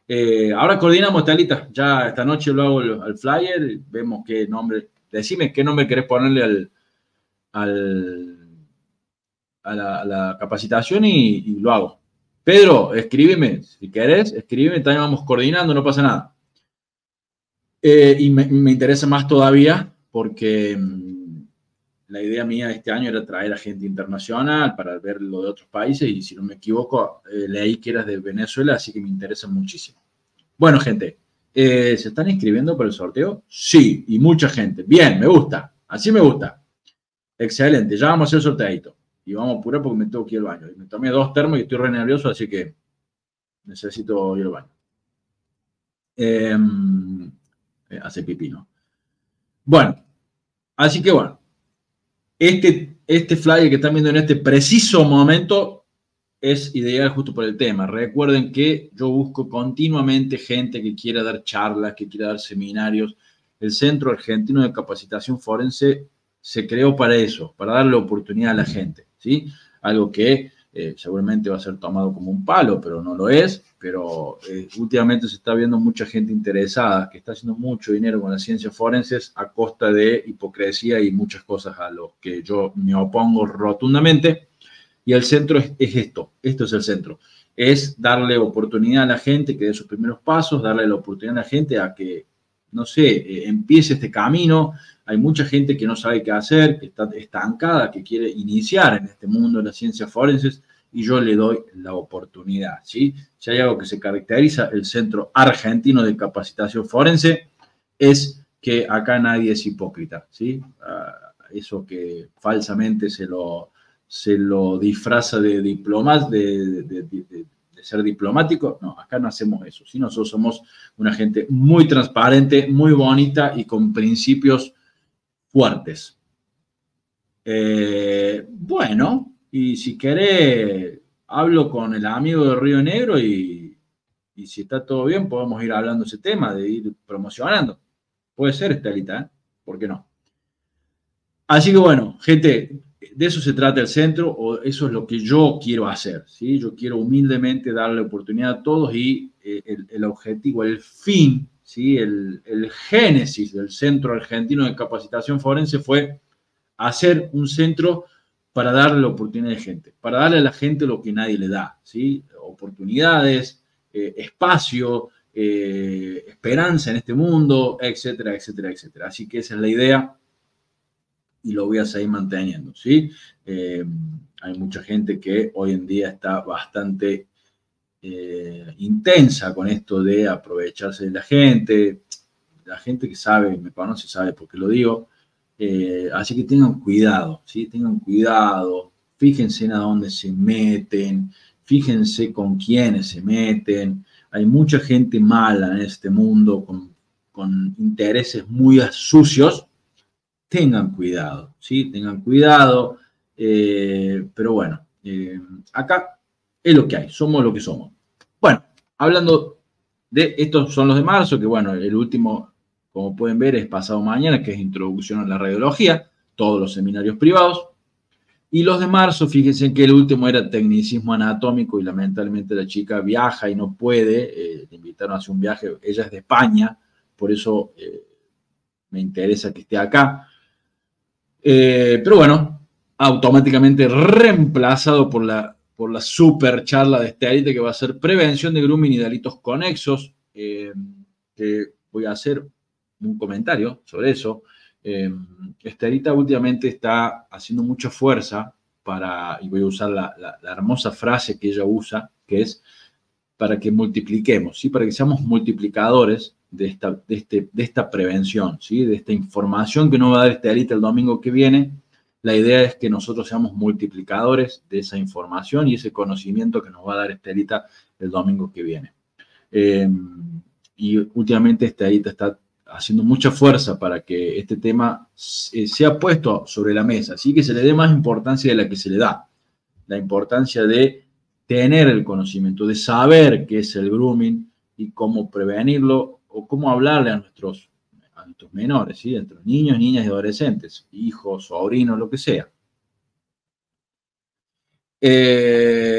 Eh, ahora coordinamos, Estelita. Ya esta noche lo hago al flyer, vemos qué nombre. Decime qué nombre querés ponerle al, al a, la, capacitación y lo hago. Pedro, escríbeme, si querés, escríbeme, también vamos coordinando, no pasa nada. Eh, y me, interesa más todavía porque mm, la idea mía este año era traer a gente internacional para ver lo de otros países y si no me equivoco, eh, leí que eras de Venezuela, así que me interesa muchísimo. Bueno, gente, eh, ¿se están inscribiendo para el sorteo? Sí, y mucha gente. Bien, me gusta, así me gusta. Excelente, ya vamos a hacer el sorteadito y vamos a apurar porque me tengo que ir al baño. Me tomé dos termos y estoy re nervioso, así que necesito ir al baño. Eh, hace pipino. Bueno, así que bueno, este, este flyer que están viendo en este preciso momento es ideal justo por el tema. Recuerden que yo busco continuamente gente que quiera dar charlas, que quiera dar seminarios. El Centro Argentino de Capacitación Forense se creó para eso, para darle oportunidad a la gente. Algo que eh, seguramente va a ser tomado como un palo, pero no lo es. Pero eh, últimamente se está viendo mucha gente interesada que está haciendo mucho dinero con las ciencias forenses a costa de hipocresía y muchas cosas a lo que yo me opongo rotundamente. Y el centro es, esto, esto es el centro. Es darle oportunidad a la gente que dé sus primeros pasos, darle la oportunidad a la gente a que, no sé, eh, empiece este camino, hay mucha gente que no sabe qué hacer, que está estancada, que quiere iniciar en este mundo de las ciencias forenses y yo le doy la oportunidad. ¿sí? Si hay algo que se caracteriza el Centro Argentino de Capacitación Forense es que acá nadie es hipócrita. ¿sí? Ah, eso que falsamente se lo, se lo disfraza de diplomas, de, de, ser diplomático. No, acá no hacemos eso. ¿sí? Nosotros somos una gente muy transparente, muy bonita y con principios fuertes. Eh, bueno, y si querés, hablo con el amigo de Río Negro y, si está todo bien, podemos ir hablando ese tema, de ir promocionando. Puede ser, Estelita, ¿eh? ¿por qué no? Así que bueno, gente, de eso se trata el centro, o eso es lo que yo quiero hacer, ¿sí? Yo quiero humildemente darle oportunidad a todos y eh, el, el objetivo, el fin ¿sí? El, génesis del Centro Argentino de Capacitación Forense fue hacer un centro para darle la oportunidad a la gente, para darle a la gente lo que nadie le da, ¿sí? oportunidades, eh, espacio, eh, esperanza en este mundo, etcétera, etcétera, etcétera. Así que esa es la idea y lo voy a seguir manteniendo. ¿sí? Eh, hay mucha gente que hoy en día está bastante eh, intensa con esto de aprovecharse de la gente. La gente que sabe, me conoce, sabe por qué lo digo. Eh, así que tengan cuidado, ¿sí? Tengan cuidado, fíjense en a dónde se meten, fíjense con quiénes se meten. Hay mucha gente mala en este mundo con, intereses muy sucios. Tengan cuidado, ¿sí? Tengan cuidado. Eh, pero bueno, acá es lo que hay, somos lo que somos. Hablando de estos son los de marzo, que bueno, el último, como pueden ver, es pasado mañana, que es introducción a la radiología, todos los seminarios privados. Y los de marzo, fíjense que el último era tecnicismo anatómico y lamentablemente la chica viaja y no puede, eh, le invitaron a hacer un viaje, ella es de España, por eso eh, me interesa que esté acá. Eh, pero bueno, automáticamente reemplazado por la, por la super charla de este que va a ser prevención de grooming y delitos conexos, que voy a hacer un comentario sobre eso. Eh, Esterita últimamente está haciendo mucha fuerza para, y voy a usar la, hermosa frase que ella usa, que es para que multipliquemos, ¿sí? para que seamos multiplicadores de esta, de, este, esta prevención, ¿sí? de esta información que nos va a dar Esterita el domingo que viene. La idea es que nosotros seamos multiplicadores de esa información y ese conocimiento que nos va a dar Estelita el domingo que viene. Eh, y últimamente Estelita está haciendo mucha fuerza para que este tema eh, sea puesto sobre la mesa, así que se le dé más importancia de la que se le da. La importancia de tener el conocimiento, de saber qué es el grooming y cómo prevenirlo o cómo hablarle a nuestros, a nuestros menores, ¿sí? niños, niñas y adolescentes, hijos, sobrinos, lo que sea. Eh,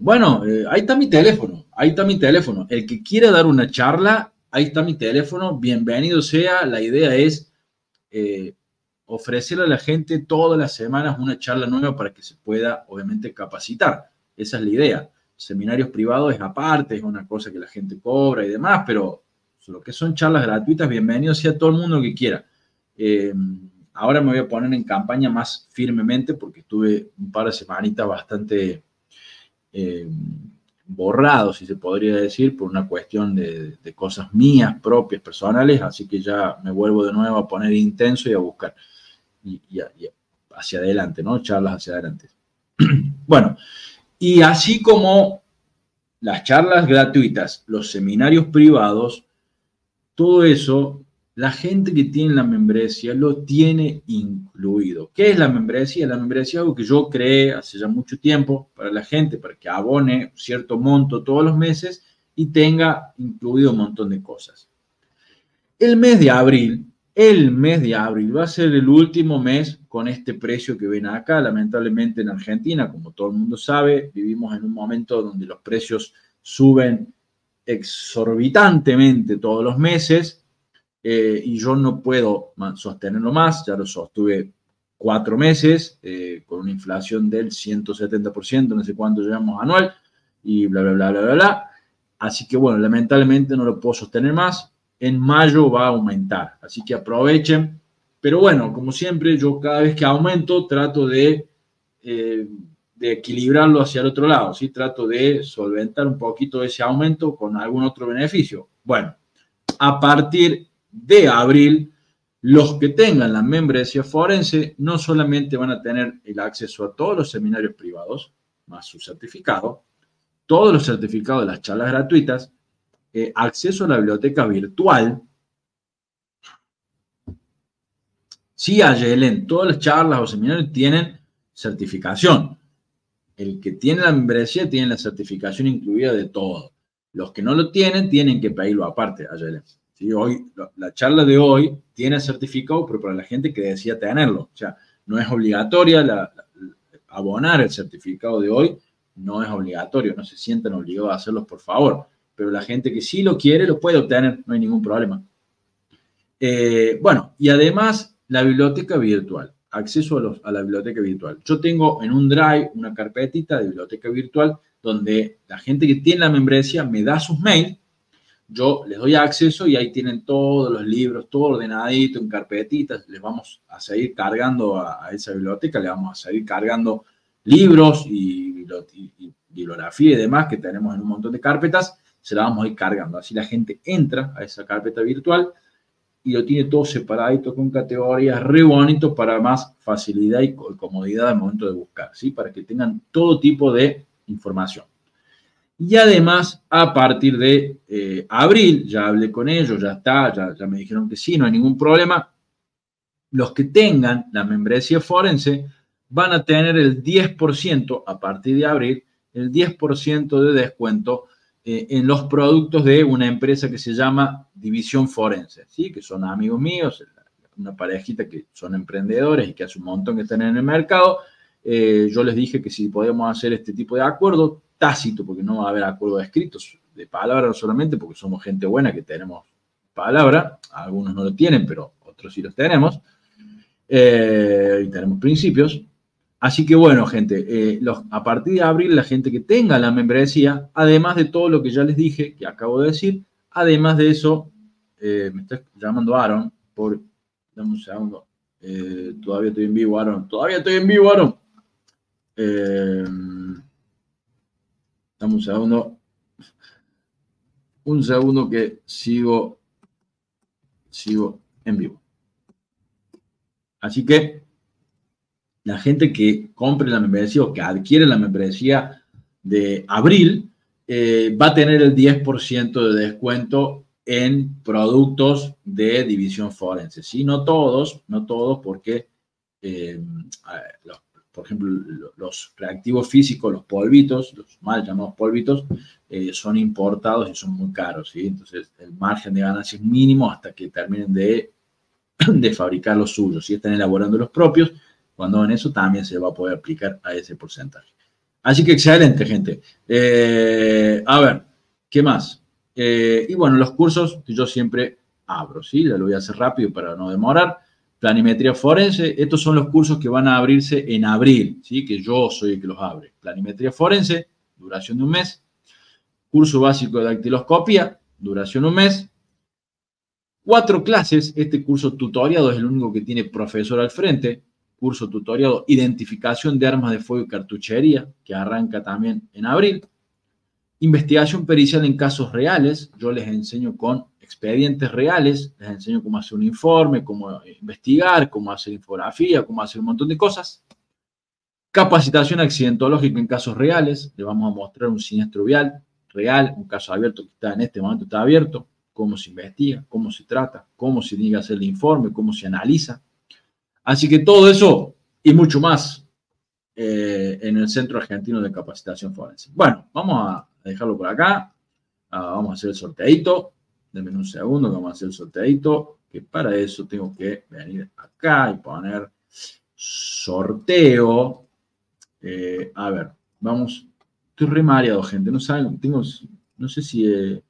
bueno, eh, ahí está mi teléfono, ahí está mi teléfono. El que quiera dar una charla, ahí está mi teléfono, bienvenido sea. La idea es eh, ofrecerle a la gente todas las semanas una charla nueva para que se pueda, obviamente, capacitar. Esa es la idea. Seminarios privados es aparte, es una cosa que la gente cobra y demás, pero lo que son charlas gratuitas, bienvenido sea todo el mundo que quiera. Eh, ahora me voy a poner en campaña más firmemente porque estuve un par de semanitas bastante... Eh, borrado, si se podría decir, por una cuestión de, cosas mías, propias, personales, así que ya me vuelvo de nuevo a poner intenso y a buscar y, hacia adelante, ¿no? Charlas hacia adelante. bueno, y así como las charlas gratuitas, los seminarios privados, todo eso la gente que tiene la membresía lo tiene incluido. ¿Qué es la membresía? La membresía es algo que yo creé hace ya mucho tiempo para la gente, para que abone cierto monto todos los meses y tenga incluido un montón de cosas. El mes de abril, el mes de abril va a ser el último mes con este precio que ven acá. Lamentablemente en Argentina, como todo el mundo sabe, vivimos en un momento donde los precios suben exorbitantemente todos los meses eh, y yo no puedo sostenerlo más, ya lo sostuve cuatro meses eh, con una inflación del 170%, no sé cuánto llevamos anual, y bla, bla, bla, bla, bla, bla. Así que bueno, lamentablemente no lo puedo sostener más. En mayo va a aumentar, así que aprovechen. Pero bueno, como siempre, yo cada vez que aumento trato de, eh, de equilibrarlo hacia el otro lado, ¿sí? Trato de solventar un poquito ese aumento con algún otro beneficio. Bueno, a partir de abril, los que tengan la membresía forense no solamente van a tener el acceso a todos los seminarios privados, más su certificado, todos los certificados de las charlas gratuitas, eh, acceso a la biblioteca virtual. Sí, en todas las charlas o seminarios tienen certificación. El que tiene la membresía tiene la certificación incluida de todo. Los que no lo tienen tienen que pedirlo aparte. Hoy, la, charla de hoy tiene certificado, pero para la gente que decía tenerlo. O sea, no es obligatoria abonar el certificado de hoy, no es obligatorio, no se sientan obligados a hacerlo, por favor. Pero la gente que sí lo quiere, lo puede obtener, no hay ningún problema. Eh, bueno, y además la biblioteca virtual, acceso a, los, a la biblioteca virtual. Yo tengo en un drive una carpetita de biblioteca virtual donde la gente que tiene la membresía me da sus mails yo les doy acceso y ahí tienen todos los libros, todo ordenadito en carpetitas. Les vamos a seguir cargando a, esa biblioteca, le vamos a seguir cargando libros y, bibliografía y demás que tenemos en un montón de carpetas, se la vamos a ir cargando. Así la gente entra a esa carpeta virtual y lo tiene todo separadito con categorías re bonito para más facilidad y comodidad al momento de buscar, ¿sí? Para que tengan todo tipo de información. Y además, a partir de eh, abril, ya hablé con ellos, ya está, ya, ya me dijeron que sí, no hay ningún problema. Los que tengan la membresía forense van a tener el 10% a partir de abril, el 10% de descuento eh, en los productos de una empresa que se llama División Forense, ¿sí? que son amigos míos, una parejita que son emprendedores y que hace un montón que están en el mercado. Eh, yo les dije que si podíamos hacer este tipo de acuerdo, tácito, porque no va a haber acuerdos escritos, de palabra solamente, porque somos gente buena que tenemos palabra, algunos no lo tienen, pero otros sí los tenemos, eh, y tenemos principios. Así que bueno, gente, eh, a partir de abril, la gente que tenga la membresía, además de todo lo que ya les dije, que acabo de decir, además de eso, eh, me está llamando Aaron, por, dame un segundo, todavía estoy en vivo, Aaron, todavía estoy en vivo, Aaron. Dame un segundo. Un segundo que sigo, sigo en vivo. Así que la gente que compre la membresía o que adquiere la membresía de abril eh, va a tener el 10% de descuento en productos de división forense. Sí, no todos, no todos, porque eh, por ejemplo, los reactivos físicos, los polvitos, los mal llamados polvitos, eh, son importados y son muy caros, ¿sí? Entonces, el margen de ganancia es mínimo hasta que terminen de, de fabricar los suyos. Si están elaborando los propios, cuando en eso también se va a poder aplicar a ese porcentaje. Así que excelente, gente. Eh, a ver, ¿qué más? Eh, y bueno, los cursos que yo siempre abro, ¿sí? Lo voy a hacer rápido para no demorar. Planimetría forense, estos son los cursos que van a abrirse en abril, ¿sí? que yo soy el que los abre. Planimetría forense, duración de un mes. Curso básico de dactiloscopía, duración de un mes. Cuatro clases, este curso tutoriado es el único que tiene profesor al frente. Curso tutoriado, identificación de armas de fuego y cartuchería, que arranca también en abril. Investigación pericial en casos reales, yo les enseño con expedientes reales, les enseño cómo hacer un informe, cómo investigar, cómo hacer infografía, cómo hacer un montón de cosas. Capacitación accidentológica en casos reales, le vamos a mostrar un siniestro vial real, un caso abierto que está en este momento está abierto, cómo se investiga, cómo se trata, cómo se tiene que hacer el informe, cómo se analiza. Así que todo eso y mucho más eh, en el Centro Argentino de Capacitación Forense. Bueno, vamos a dejarlo por acá. Ah, vamos a hacer el sorteito. Denme un segundo, vamos a hacer el sorteito. Que para eso tengo que venir acá y poner sorteo. Eh, a ver, vamos. Estoy re mareado, gente. No saben, tengo, no sé si eh,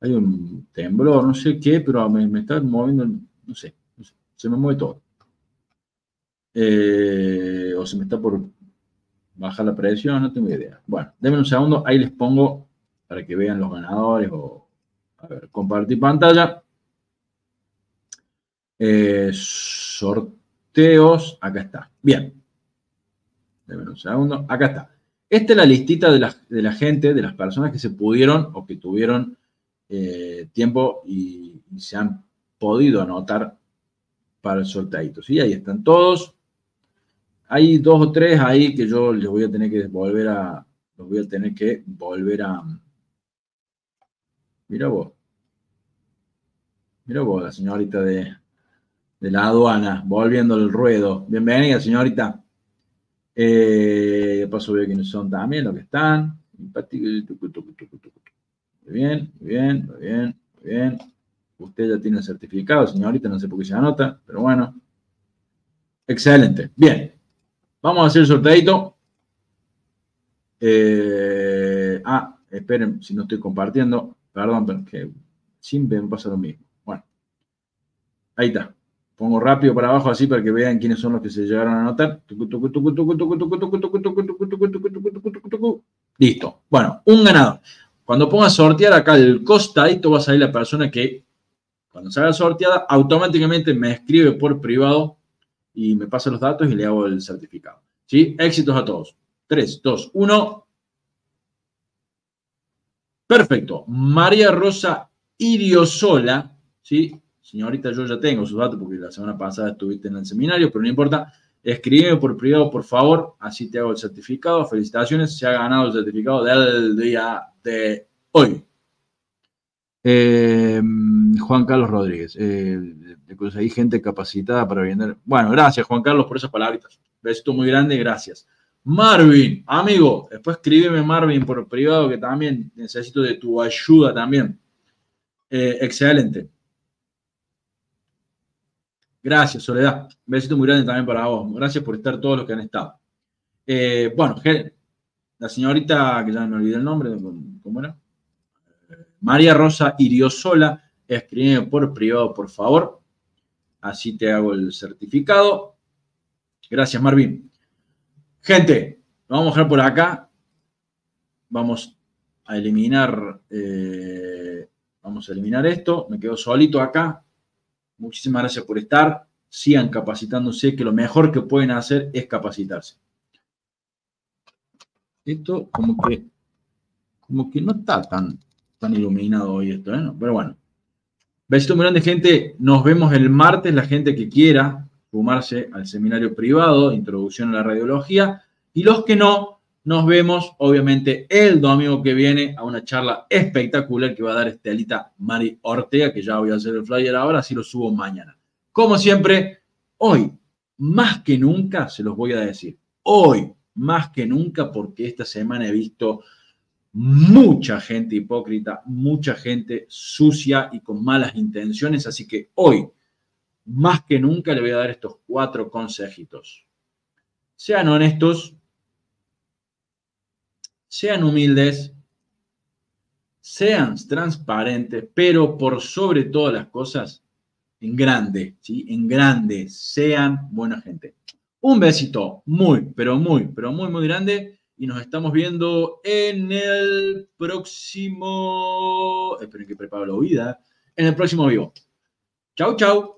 hay un temblor, no sé qué, pero me, me está moviendo, no sé, se me mueve todo. Eh, o se me está por bajar la presión, no tengo idea. Bueno, denme un segundo, ahí les pongo para que vean los ganadores o, a ver, compartir pantalla. Eh, sorteos, acá está. Bien. Denme un segundo, acá está. Esta es la listita de la, gente, de las personas que se pudieron o que tuvieron eh, tiempo y, se han podido anotar para el sorteito. ¿sí? Ahí están todos. Hay dos o tres ahí que yo les voy a tener que volver a, los voy a tener que volver a, mira vos, mira vos, la señorita de, de la aduana, volviendo el ruedo. Bienvenida, señorita. Eh, de paso veo quiénes son también los que están. Muy bien, muy bien, muy bien, muy bien. Usted ya tiene el certificado, señorita, no sé por qué se anota, pero bueno. Excelente. Bien. Vamos a hacer el sorteito. Eh, ah, esperen, si no estoy compartiendo. Perdón, porque siempre me pasa lo mismo. Bueno, ahí está. Pongo rápido para abajo así para que vean quiénes son los que se llegaron a anotar. Listo. Bueno, un ganador. Cuando pongas sortear acá el costadito va a salir la persona que cuando salga sorteada automáticamente me escribe por privado y me pasa los datos y le hago el certificado. ¿Sí? Éxitos a todos. 3, 2, 1. Perfecto. María Rosa Iriosola, ¿sí? Señorita, yo ya tengo sus datos porque la semana pasada estuviste en el seminario, pero no importa. Escríbeme por privado, por favor, así te hago el certificado. Felicitaciones, se ha ganado el certificado del día de hoy. Eh, Juan Carlos Rodríguez, eh, conseguí gente capacitada para vender. Bueno, gracias Juan Carlos por esas palabras. Besito muy grande, gracias. Marvin, amigo, después escríbeme Marvin por privado que también necesito de tu ayuda también. Eh, excelente. Gracias, Soledad. besito muy grande también para vos. Gracias por estar todos los que han estado. Eh, bueno, la señorita, que ya me olvidé el nombre, ¿cómo era? María Rosa Iriosola, escríbeme por privado, por favor. Así te hago el certificado. Gracias, Marvin. Gente, lo vamos a dejar por acá. Vamos a eliminar, eh, vamos a eliminar esto. Me quedo solito acá. Muchísimas gracias por estar. Sigan capacitándose, que lo mejor que pueden hacer es capacitarse. Esto como que, como que no está tan, tan iluminado hoy esto, ¿eh? pero bueno. Besito muy grande, gente. Nos vemos el martes, la gente que quiera sumarse al seminario privado, Introducción a la Radiología. Y los que no, nos vemos, obviamente, el domingo que viene a una charla espectacular que va a dar Estelita Mari Ortega, que ya voy a hacer el flyer ahora, así lo subo mañana. Como siempre, hoy, más que nunca, se los voy a decir, hoy, más que nunca, porque esta semana he visto mucha gente hipócrita, mucha gente sucia y con malas intenciones, así que hoy, más que nunca, le voy a dar estos cuatro consejitos. Sean honestos, sean humildes, sean transparentes, pero por sobre todas las cosas, en grande, ¿sí? En grande, sean buena gente. Un besito muy, pero muy, pero muy, muy grande. Y nos estamos viendo en el próximo. Esperen que preparo la vida. En el próximo vivo. Chau, chau.